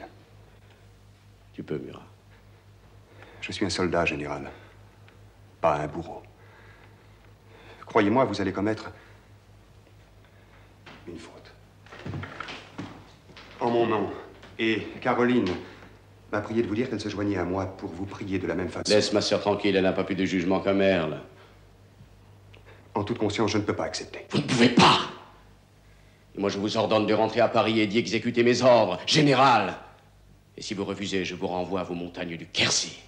Tu peux, Murat. Je suis un soldat, général, pas un bourreau. Croyez-moi, vous allez commettre une faute. En mon nom, et Caroline m'a prié de vous dire qu'elle se joignait à moi pour vous prier de la même façon. Laisse ma sœur tranquille, elle n'a pas plus de jugement qu'un merle. En toute conscience, je ne peux pas accepter. Vous ne pouvez pas Et Moi, je vous ordonne de rentrer à Paris et d'y exécuter mes ordres, général. Et si vous refusez, je vous renvoie à vos montagnes du Quercy.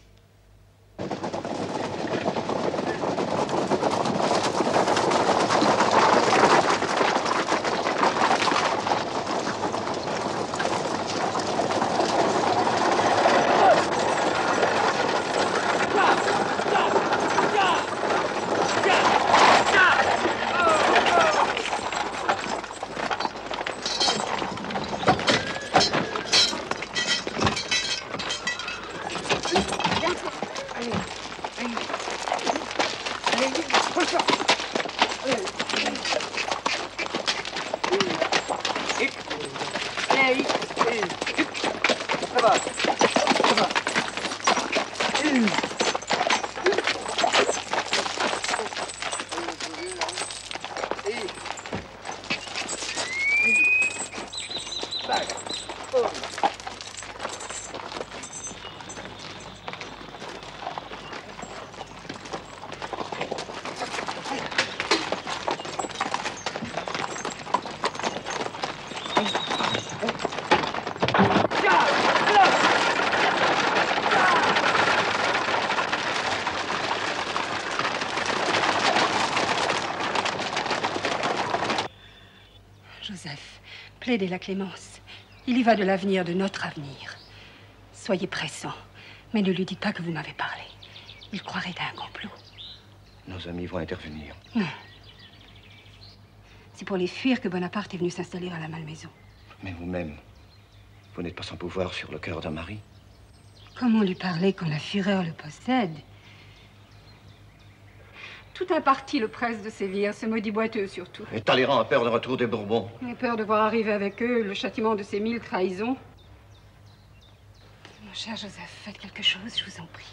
La clémence. Il y va de l'avenir, de notre avenir. Soyez pressant, mais ne lui dites pas que vous m'avez parlé. Il croirait à un complot. Nos amis vont intervenir. Non. C'est pour les fuir que Bonaparte est venu s'installer à la Malmaison. Mais vous-même, vous n'êtes pas sans pouvoir sur le cœur d'un mari. Comment lui parler quand la fureur le possède? Tout un parti le presse de sévir, ce maudit boiteux surtout. Et Talleyrand a peur d'un retour des Bourbons. Il a peur de voir arriver avec eux le châtiment de ces mille trahisons. Mon cher Joseph, faites quelque chose, je vous en prie.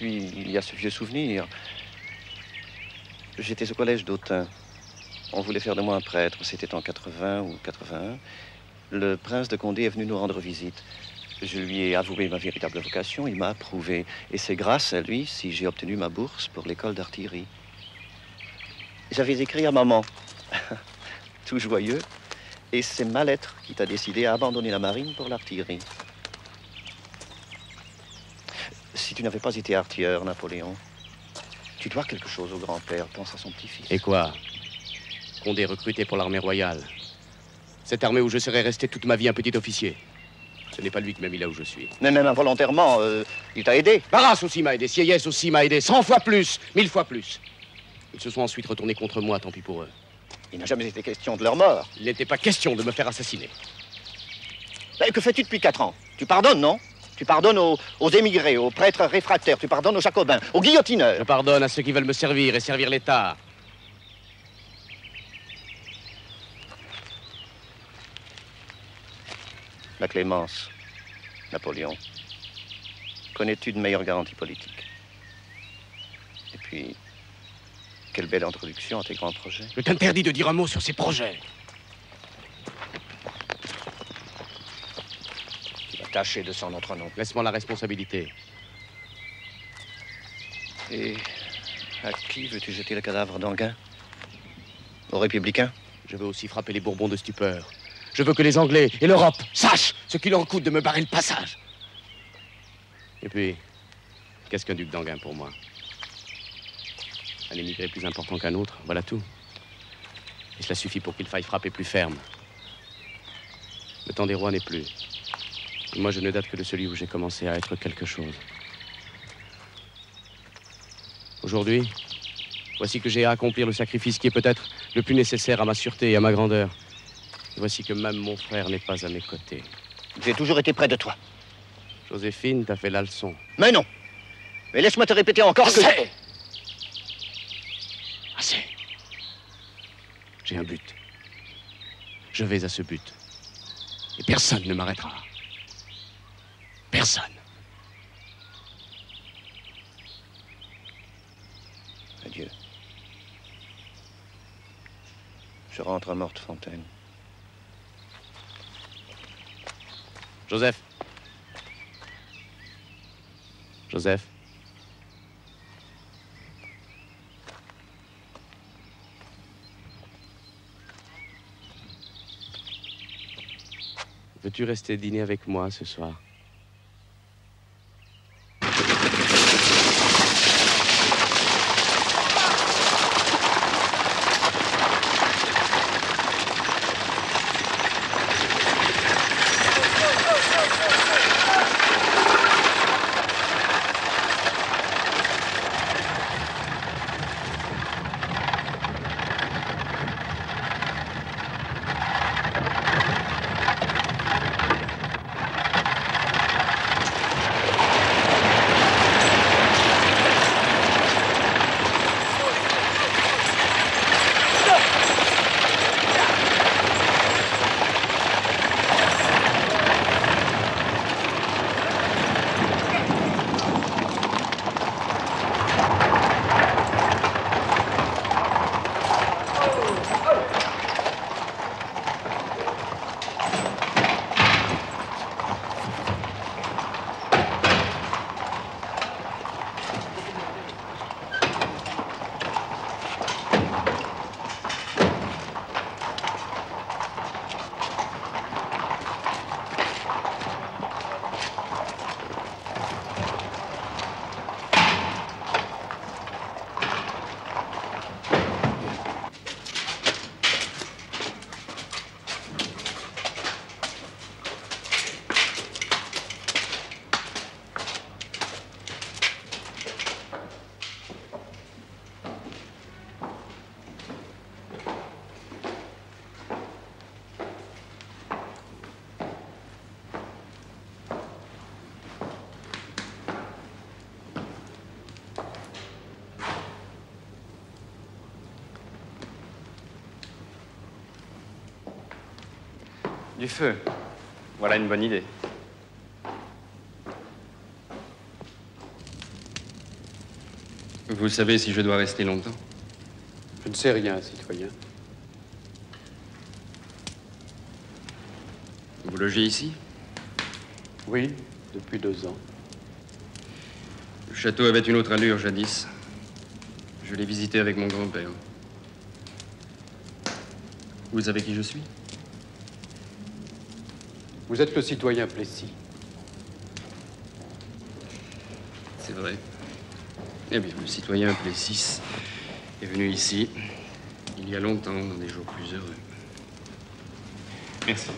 Puis, il y a ce vieux souvenir. J'étais au collège d'Autun. On voulait faire de moi un prêtre. C'était en 80 ou 81. Le prince de Condé est venu nous rendre visite. Je lui ai avoué ma véritable vocation. Il m'a approuvé. Et c'est grâce à lui si j'ai obtenu ma bourse pour l'école d'artillerie. J'avais écrit à maman, tout joyeux, et c'est ma lettre qui t'a décidé à abandonner la marine pour l'artillerie. Si tu n'avais pas été artilleur, Napoléon, tu dois quelque chose au grand-père. Pense à son petit-fils. Et quoi? Condé recruté pour l'armée royale. Cette armée où je serais resté toute ma vie un petit officier. Ce n'est pas lui qui m'a mis là où je suis. Mais même involontairement, euh, il t'a aidé. Barras aussi m'a aidé, Sieyès aussi m'a aidé, cent fois plus, mille fois plus. Ils se sont ensuite retournés contre moi, tant pis pour eux. Il n'a jamais été question de leur mort. Il n'était pas question de me faire assassiner. Et que fais-tu depuis quatre ans? Tu pardonnes, non? Tu pardonnes aux, aux émigrés, aux prêtres réfractaires, tu pardonnes aux jacobins, aux guillotineurs. Je pardonne à ceux qui veulent me servir et servir l'État. La clémence, Napoléon. Connais-tu de meilleures garanties politiques? Et puis, quelle belle introduction à tes grands projets? Je t'interdis de dire un mot sur ces projets. Tâcher de sang notre nom. Laisse-moi la responsabilité. Et à qui veux-tu jeter le cadavre d'Anguin Aux républicains Je veux aussi frapper les Bourbons de stupeur. Je veux que les Anglais et l'Europe sachent ce qu'il leur coûte de me barrer le passage. Et puis, qu'est-ce qu'un duc d'Anguin pour moi Un émigré plus important qu'un autre, voilà tout. Et cela suffit pour qu'il faille frapper plus ferme. Le temps des rois n'est plus. Moi, je ne date que de celui où j'ai commencé à être quelque chose. Aujourd'hui, voici que j'ai à accomplir le sacrifice qui est peut-être le plus nécessaire à ma sûreté et à ma grandeur. Et voici que même mon frère n'est pas à mes côtés. J'ai toujours été près de toi. Joséphine t'a fait la leçon. Mais non Mais laisse-moi te répéter encore que... Assez Assez J'ai un but. Je vais à ce but. Et personne ne m'arrêtera. Personne. Adieu. Je rentre à Morte-Fontaine. Joseph. Joseph. Veux-tu rester dîner avec moi ce soir? Du feu. Voilà une bonne idée. Vous savez si je dois rester longtemps? Je ne sais rien, citoyen. Vous logez ici? Oui, depuis deux ans. Le château avait une autre allure jadis. Je l'ai visité avec mon grand-père. Vous savez qui je suis? Vous êtes le citoyen Plessis. C'est vrai. Eh bien, le citoyen Plessis est venu ici il y a longtemps, dans des jours plus heureux. Merci.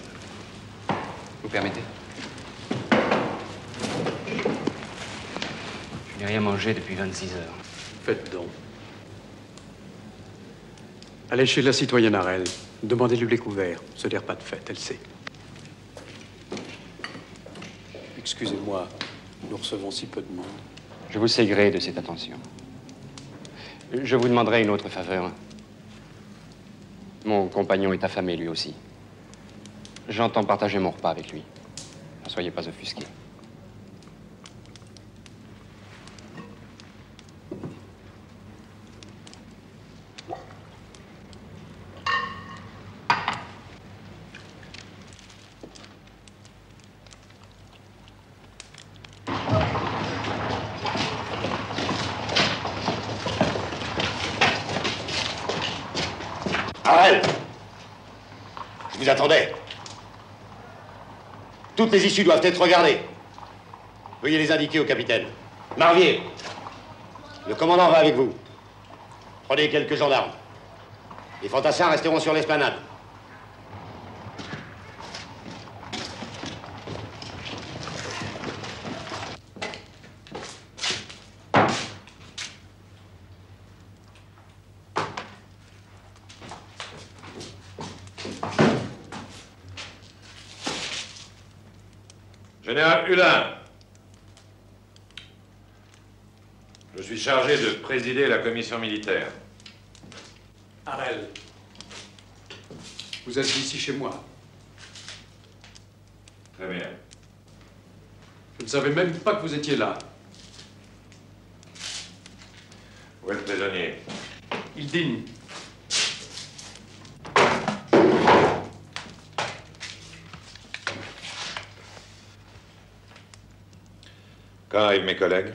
Vous permettez? Je n'ai rien mangé depuis 26 heures. Faites donc. Allez chez la citoyenne Arel. Demandez-lui les couverts. Ce n'est pas de fête, elle sait. Excusez-moi, nous recevons si peu de monde. Je vous sais gré de cette attention. Je vous demanderai une autre faveur. Mon compagnon est affamé lui aussi. J'entends partager mon repas avec lui. Ne soyez pas offusqués. Arrête Je vous attendais. Toutes les issues doivent être regardées. Veuillez les indiquer au capitaine. Marvier, le commandant va avec vous. Prenez quelques gendarmes. Les fantassins resteront sur l'esplanade. Général Hulin, je suis chargé de présider la commission militaire. Arel, vous êtes ici chez moi. Très bien. Je ne savais même pas que vous étiez là. Où est le prisonnier Il dîne. Quand arrivent mes collègues?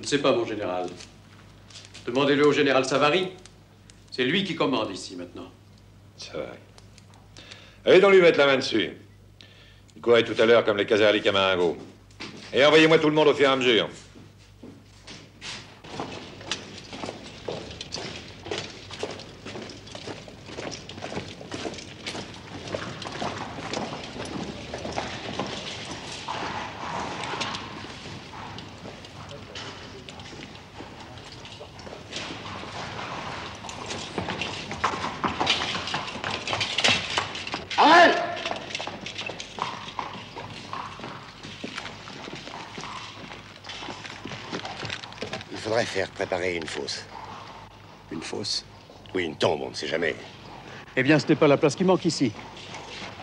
Je ne sais pas, mon général. Demandez-le au général Savary. C'est lui qui commande ici maintenant. Ça va. Allez donc lui mettre la main dessus. Il courait tout à l'heure comme les Caserli Camaringo. Et envoyez-moi tout le monde au fur et à mesure. Une fosse. Une fosse Oui, une tombe, on ne sait jamais. Eh bien, ce n'est pas la place qui manque ici.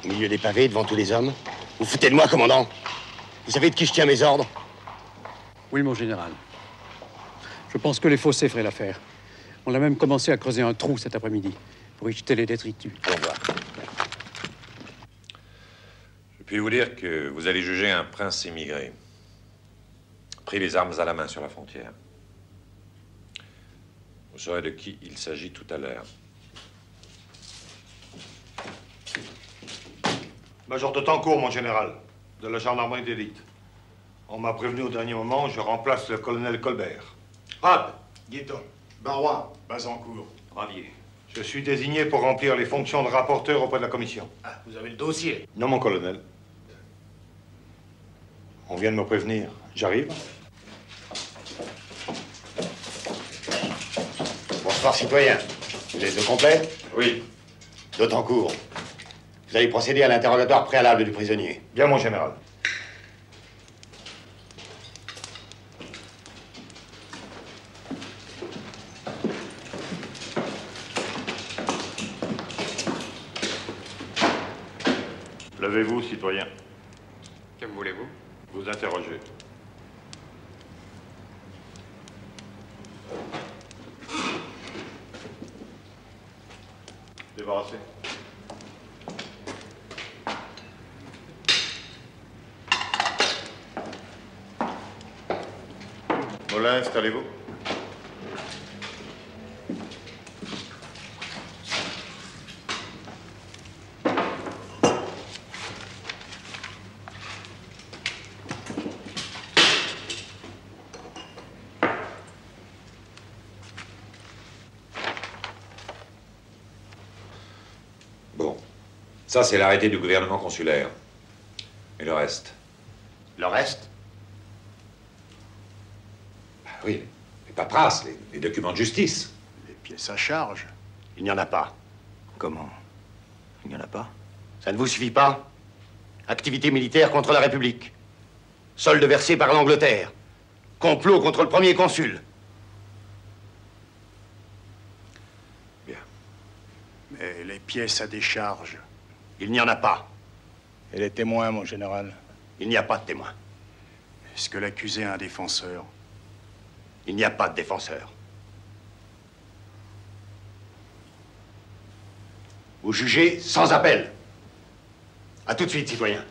Au milieu des pavés, devant tous les hommes. Vous foutez de moi, commandant Vous savez de qui je tiens mes ordres? Oui, mon général. Je pense que les fossés feraient l'affaire. On a même commencé à creuser un trou cet après-midi pour y jeter les détritus. Allons voir. Je puis vous dire que vous allez juger un prince émigré. Pris les armes à la main sur la frontière. Vous saurez de qui il s'agit tout à l'heure. Major de Tancourt, mon général, de la gendarmerie d'élite. On m'a prévenu au dernier moment, je remplace le colonel Colbert. Rab, Guiton, Barois, Bazancourt, Ravier. Je suis désigné pour remplir les fonctions de rapporteur auprès de la commission. Ah, vous avez le dossier. Non, mon colonel. On vient de me prévenir. J'arrive. Bonsoir, citoyen. Vous êtes au complet Oui. D'autancourt. Vous allez procéder à l'interrogatoire préalable du prisonnier. Bien, mon général. Levez-vous, citoyen. Que voulez-vous Vous interrogez. Débarrassé. Molin, installez-vous. Bon. Ça, c'est l'arrêté du gouvernement consulaire. Et le reste Le reste Bah Oui, les paperasses, les, les documents de justice. Les pièces à charge. Il n'y en a pas. Comment? Il n'y en a pas? Ça ne vous suffit pas? Activité militaire contre la République. Solde versé par l'Angleterre. Complot contre le premier consul. Mais les pièces à décharge. Il n'y en a pas. Et les témoins, mon général Il n'y a pas de témoins. Est-ce que l'accusé a un défenseur? Il n'y a pas de défenseur. Vous jugez sans appel. À tout de suite, citoyen.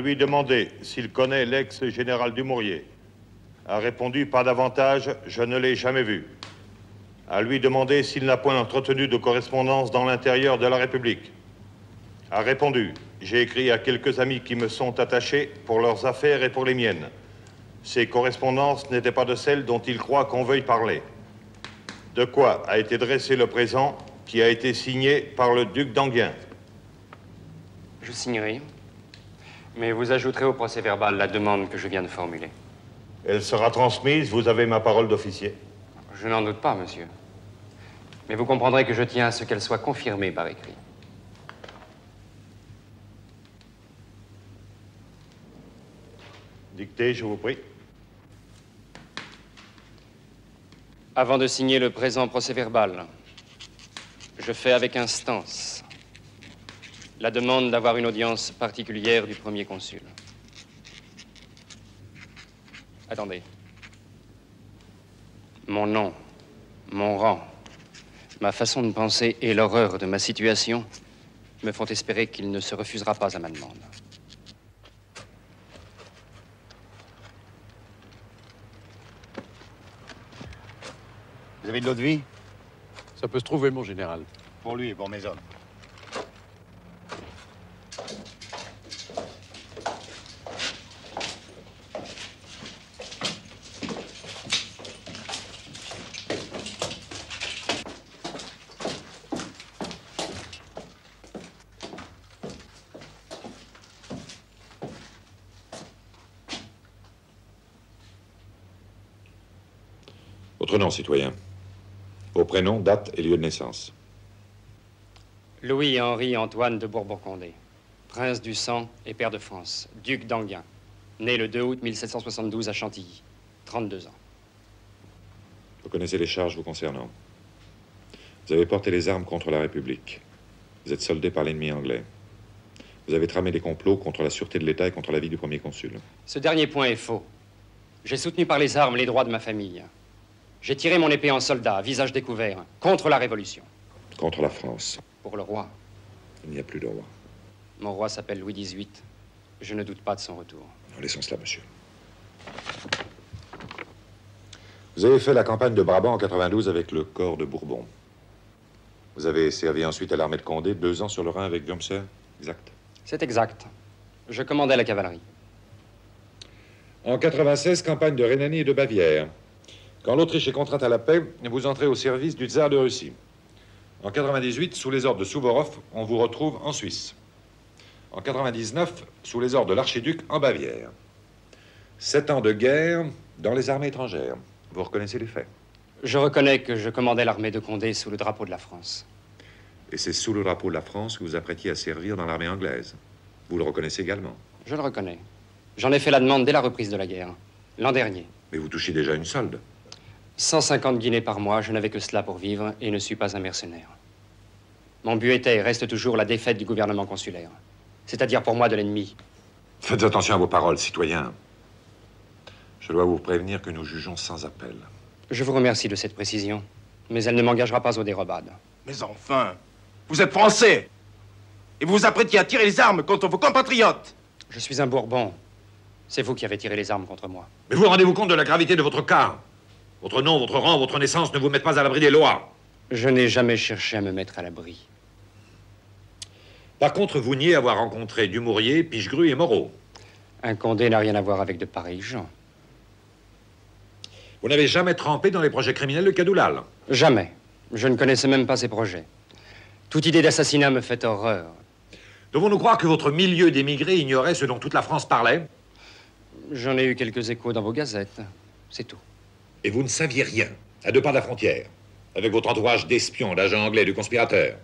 Lui demander s'il connaît l'ex-général Dumouriez. A répondu pas davantage, je ne l'ai jamais vu. À lui demander s'il n'a point entretenu de correspondance dans l'intérieur de la République. A répondu, j'ai écrit à quelques amis qui me sont attachés pour leurs affaires et pour les miennes. Ces correspondances n'étaient pas de celles dont il croit qu'on veuille parler. De quoi a été dressé le présent qui a été signé par le duc d'Anguien. Je signerai. Mais vous ajouterez au procès verbal la demande que je viens de formuler. Elle sera transmise, vous avez ma parole d'officier. Je n'en doute pas, monsieur. Mais vous comprendrez que je tiens à ce qu'elle soit confirmée par écrit. Dictez, je vous prie. Avant de signer le présent procès verbal, je fais avec instance la demande d'avoir une audience particulière du premier consul. Attendez. Mon nom, mon rang, ma façon de penser et l'horreur de ma situation me font espérer qu'il ne se refusera pas à ma demande. Vous avez de l'eau de vie? Ça peut se trouver, mon général. Pour lui et pour mes hommes. Votre nom, citoyen. Vos prénoms, date et lieu de naissance. Louis-Henri Antoine de Bourbon-Condé, prince du sang et père de France, duc d'Anguin, né le 2 août 1772 à Chantilly, 32 ans. Vous connaissez les charges vous concernant. Vous avez porté les armes contre la République. Vous êtes soldé par l'ennemi anglais. Vous avez tramé des complots contre la sûreté de l'État et contre la vie du premier consul. Ce dernier point est faux. J'ai soutenu par les armes les droits de ma famille. J'ai tiré mon épée en soldat, visage découvert, contre la Révolution. Contre la France. Pour le roi. Il n'y a plus de roi. Mon roi s'appelle Louis XVIII. Je ne doute pas de son retour. Laissons cela, monsieur. Vous avez fait la campagne de Brabant en 92 avec le corps de Bourbon. Vous avez servi ensuite à l'armée de Condé, deux ans sur le Rhin avec Wurmser, exact C'est exact. Je commandais la cavalerie. En 96, campagne de Rhénanie et de Bavière. Quand l'Autriche est contrainte à la paix, vous entrez au service du tsar de Russie. En 98, sous les ordres de Souvorov, on vous retrouve en Suisse. En 99, sous les ordres de l'archiduc en Bavière. Sept ans de guerre dans les armées étrangères. Vous reconnaissez les faits Je reconnais que je commandais l'armée de Condé sous le drapeau de la France. Et c'est sous le drapeau de la France que vous apprêtiez à servir dans l'armée anglaise. Vous le reconnaissez également. Je le reconnais. J'en ai fait la demande dès la reprise de la guerre, l'an dernier. Mais vous touchez déjà une solde. 150 guinées par mois, je n'avais que cela pour vivre et ne suis pas un mercenaire. Mon but était et reste toujours la défaite du gouvernement consulaire, c'est-à-dire pour moi de l'ennemi. Faites attention à vos paroles, citoyens. Je dois vous prévenir que nous jugeons sans appel. Je vous remercie de cette précision, mais elle ne m'engagera pas aux dérobades. Mais enfin, vous êtes français. Et vous vous apprêtiez à tirer les armes contre vos compatriotes. Je suis un Bourbon. C'est vous qui avez tiré les armes contre moi. Mais vous rendez-vous compte de la gravité de votre cas? Votre nom, votre rang, votre naissance ne vous mettent pas à l'abri des lois. Je n'ai jamais cherché à me mettre à l'abri. Par contre, vous niez avoir rencontré Dumouriez, Pichegru et Moreau. Un Condé n'a rien à voir avec de pareils gens. Vous n'avez jamais trempé dans les projets criminels de Cadoulal Jamais. Je ne connaissais même pas ces projets. Toute idée d'assassinat me fait horreur. Devons-nous croire que votre milieu d'émigrés ignorait ce dont toute la France parlait? J'en ai eu quelques échos dans vos gazettes. C'est tout. Et vous ne saviez rien, à deux pas de la frontière, avec votre entourage d'espions, d'agents anglais, de conspirateurs.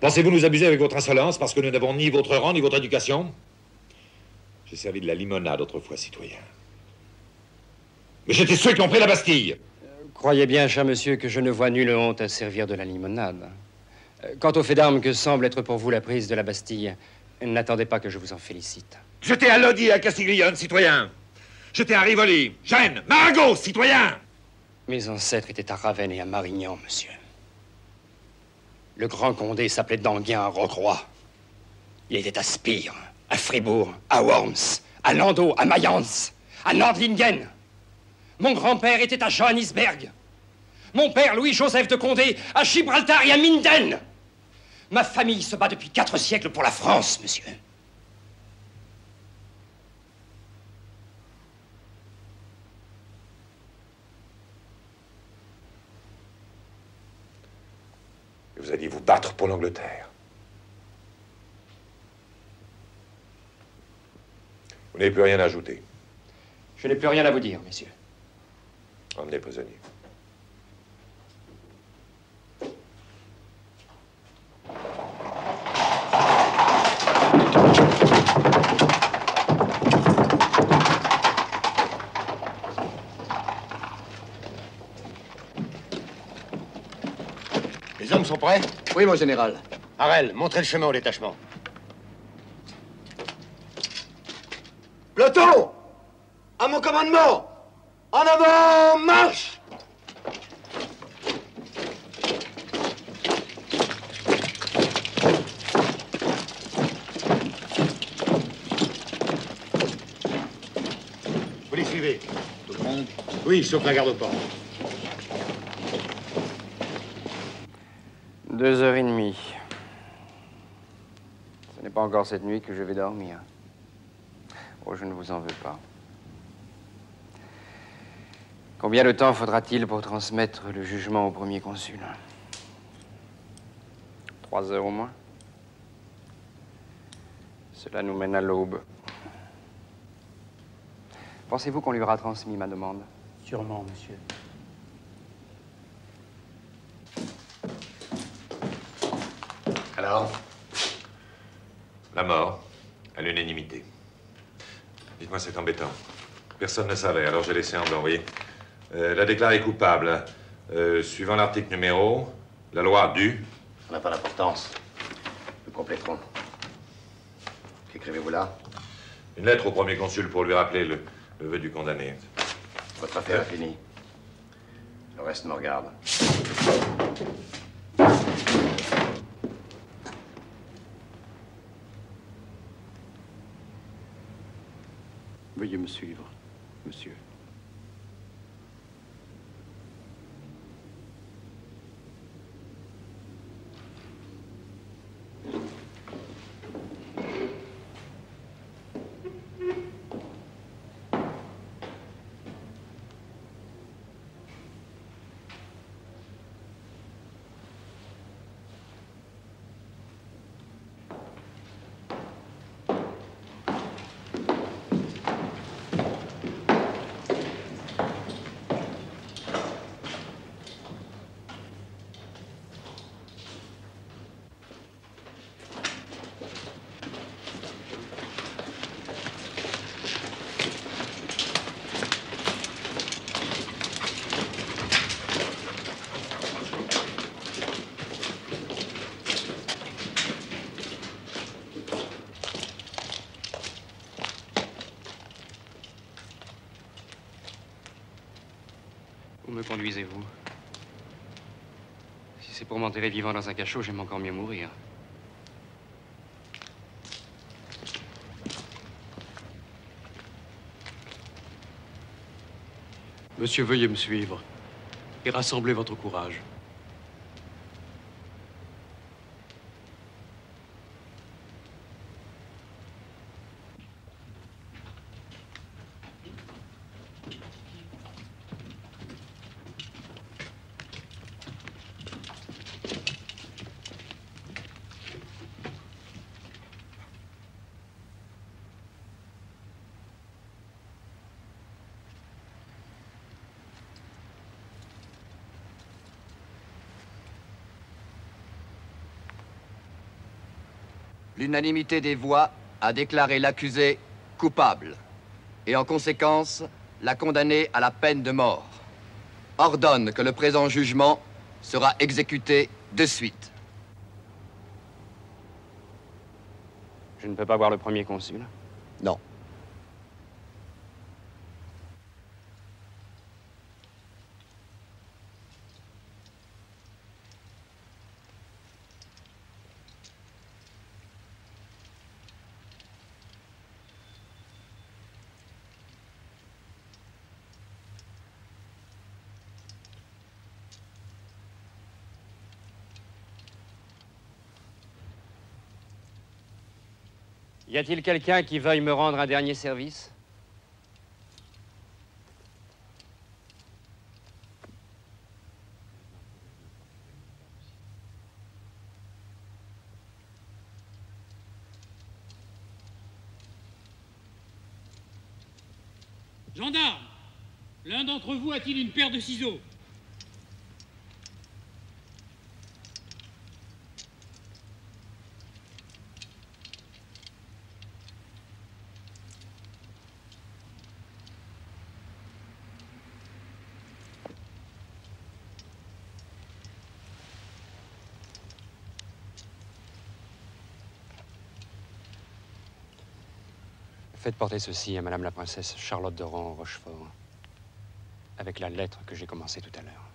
Pensez-vous nous abuser avec votre insolence parce que nous n'avons ni votre rang ni votre éducation? J'ai servi de la limonade autrefois, citoyen. Mais j'étais ceux qui ont pris la Bastille. Croyez bien, cher monsieur, que je ne vois nulle honte à servir de la limonade. Euh, Quant au fait d'armes que semble être pour vous la prise de la Bastille, n'attendez pas que je vous en félicite. J'étais à Lodi, à Castiglione, citoyen. J'étais à Rivoli, Gênes, Margot, citoyen. Mes ancêtres étaient à Ravenne et à Marignan, monsieur. Le grand Condé s'appelait Danguien à Rocroi. Il était à Spire, à Fribourg, à Worms, à Landau, à Mayence, à Nordlingen. Mon grand-père était à Johannisberg. Mon père, Louis-Joseph de Condé, à Gibraltar et à Minden. Ma famille se bat depuis quatre siècles pour la France, monsieur. Vous alliez vous battre pour l'Angleterre. Vous n'avez plus rien à ajouter. Je n'ai plus rien à vous dire, messieurs. Emmenez prisonnier. Les hommes sont prêts Oui, mon général. Harel, montrez le chemin au détachement. Peloton À mon commandement En avant, marche Vous les suivez Tout le monde Oui, sauf la garde au port. Deux heures et demie. Ce n'est pas encore cette nuit que je vais dormir. Oh, je ne vous en veux pas. Combien de temps faudra-t-il pour transmettre le jugement au premier consul? Trois heures au moins. Cela nous mène à l'aube. Pensez-vous qu'on lui aura transmis ma demande? Sûrement, monsieur. Alors La mort, à l'unanimité. Dites-moi, c'est embêtant. Personne ne savait, alors j'ai laissé en blanc, voyez. Euh, la déclarée coupable. Euh, suivant l'article numéro, la loi du. Ça n'a pas d'importance. Nous compléterons. Qu'écrivez-vous là? Une lettre au premier consul pour lui rappeler le, le vœu du condamné. Votre affaire est finie. Le reste me regarde. Veuillez me suivre, monsieur. Conduisez-vous Si c'est pour m'enterrer vivant dans un cachot, j'aime encore mieux mourir. Monsieur, veuillez me suivre et rassembler votre courage. L'unanimité des voix a déclaré l'accusé coupable et en conséquence l'a condamné à la peine de mort. Ordonne que le présent jugement sera exécuté de suite. Je ne peux pas voir le premier consul? Non. Y a-t-il quelqu'un qui veuille me rendre un dernier service? Gendarme L'un d'entre vous a-t-il une paire de ciseaux? Faites porter ceci à Madame la princesse Charlotte de Rohan Rochefort, avec la lettre que j'ai commencée tout à l'heure.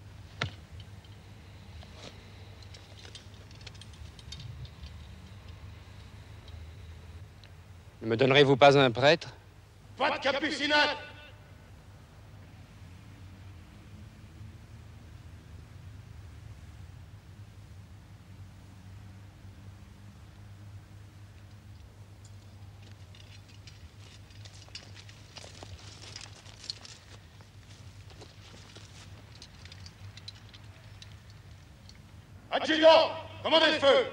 Ne me donnerez-vous pas un prêtre? Pas de capucinat Commandez le feu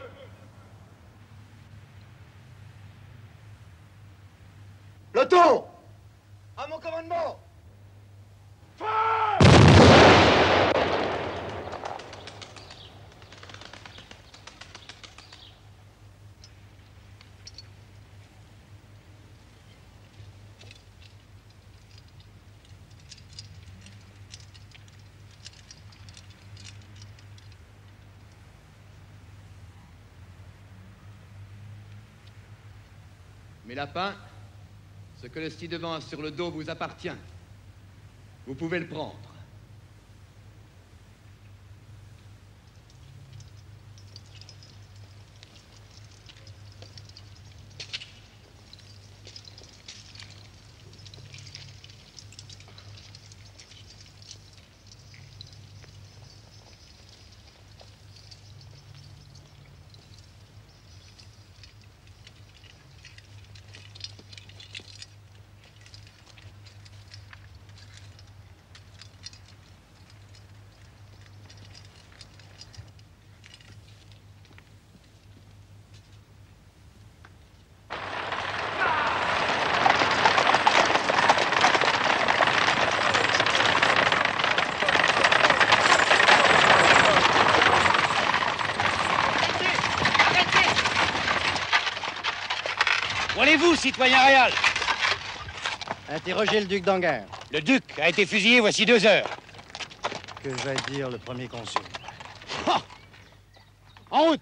Peloton À mon commandement Mes lapins, ce que le ci-devant sur le dos vous appartient. Vous pouvez le prendre. Où allez-vous, citoyen réal Interrogez le duc d'Anguin. Le duc a été fusillé voici deux heures. Que va dire le premier consul En route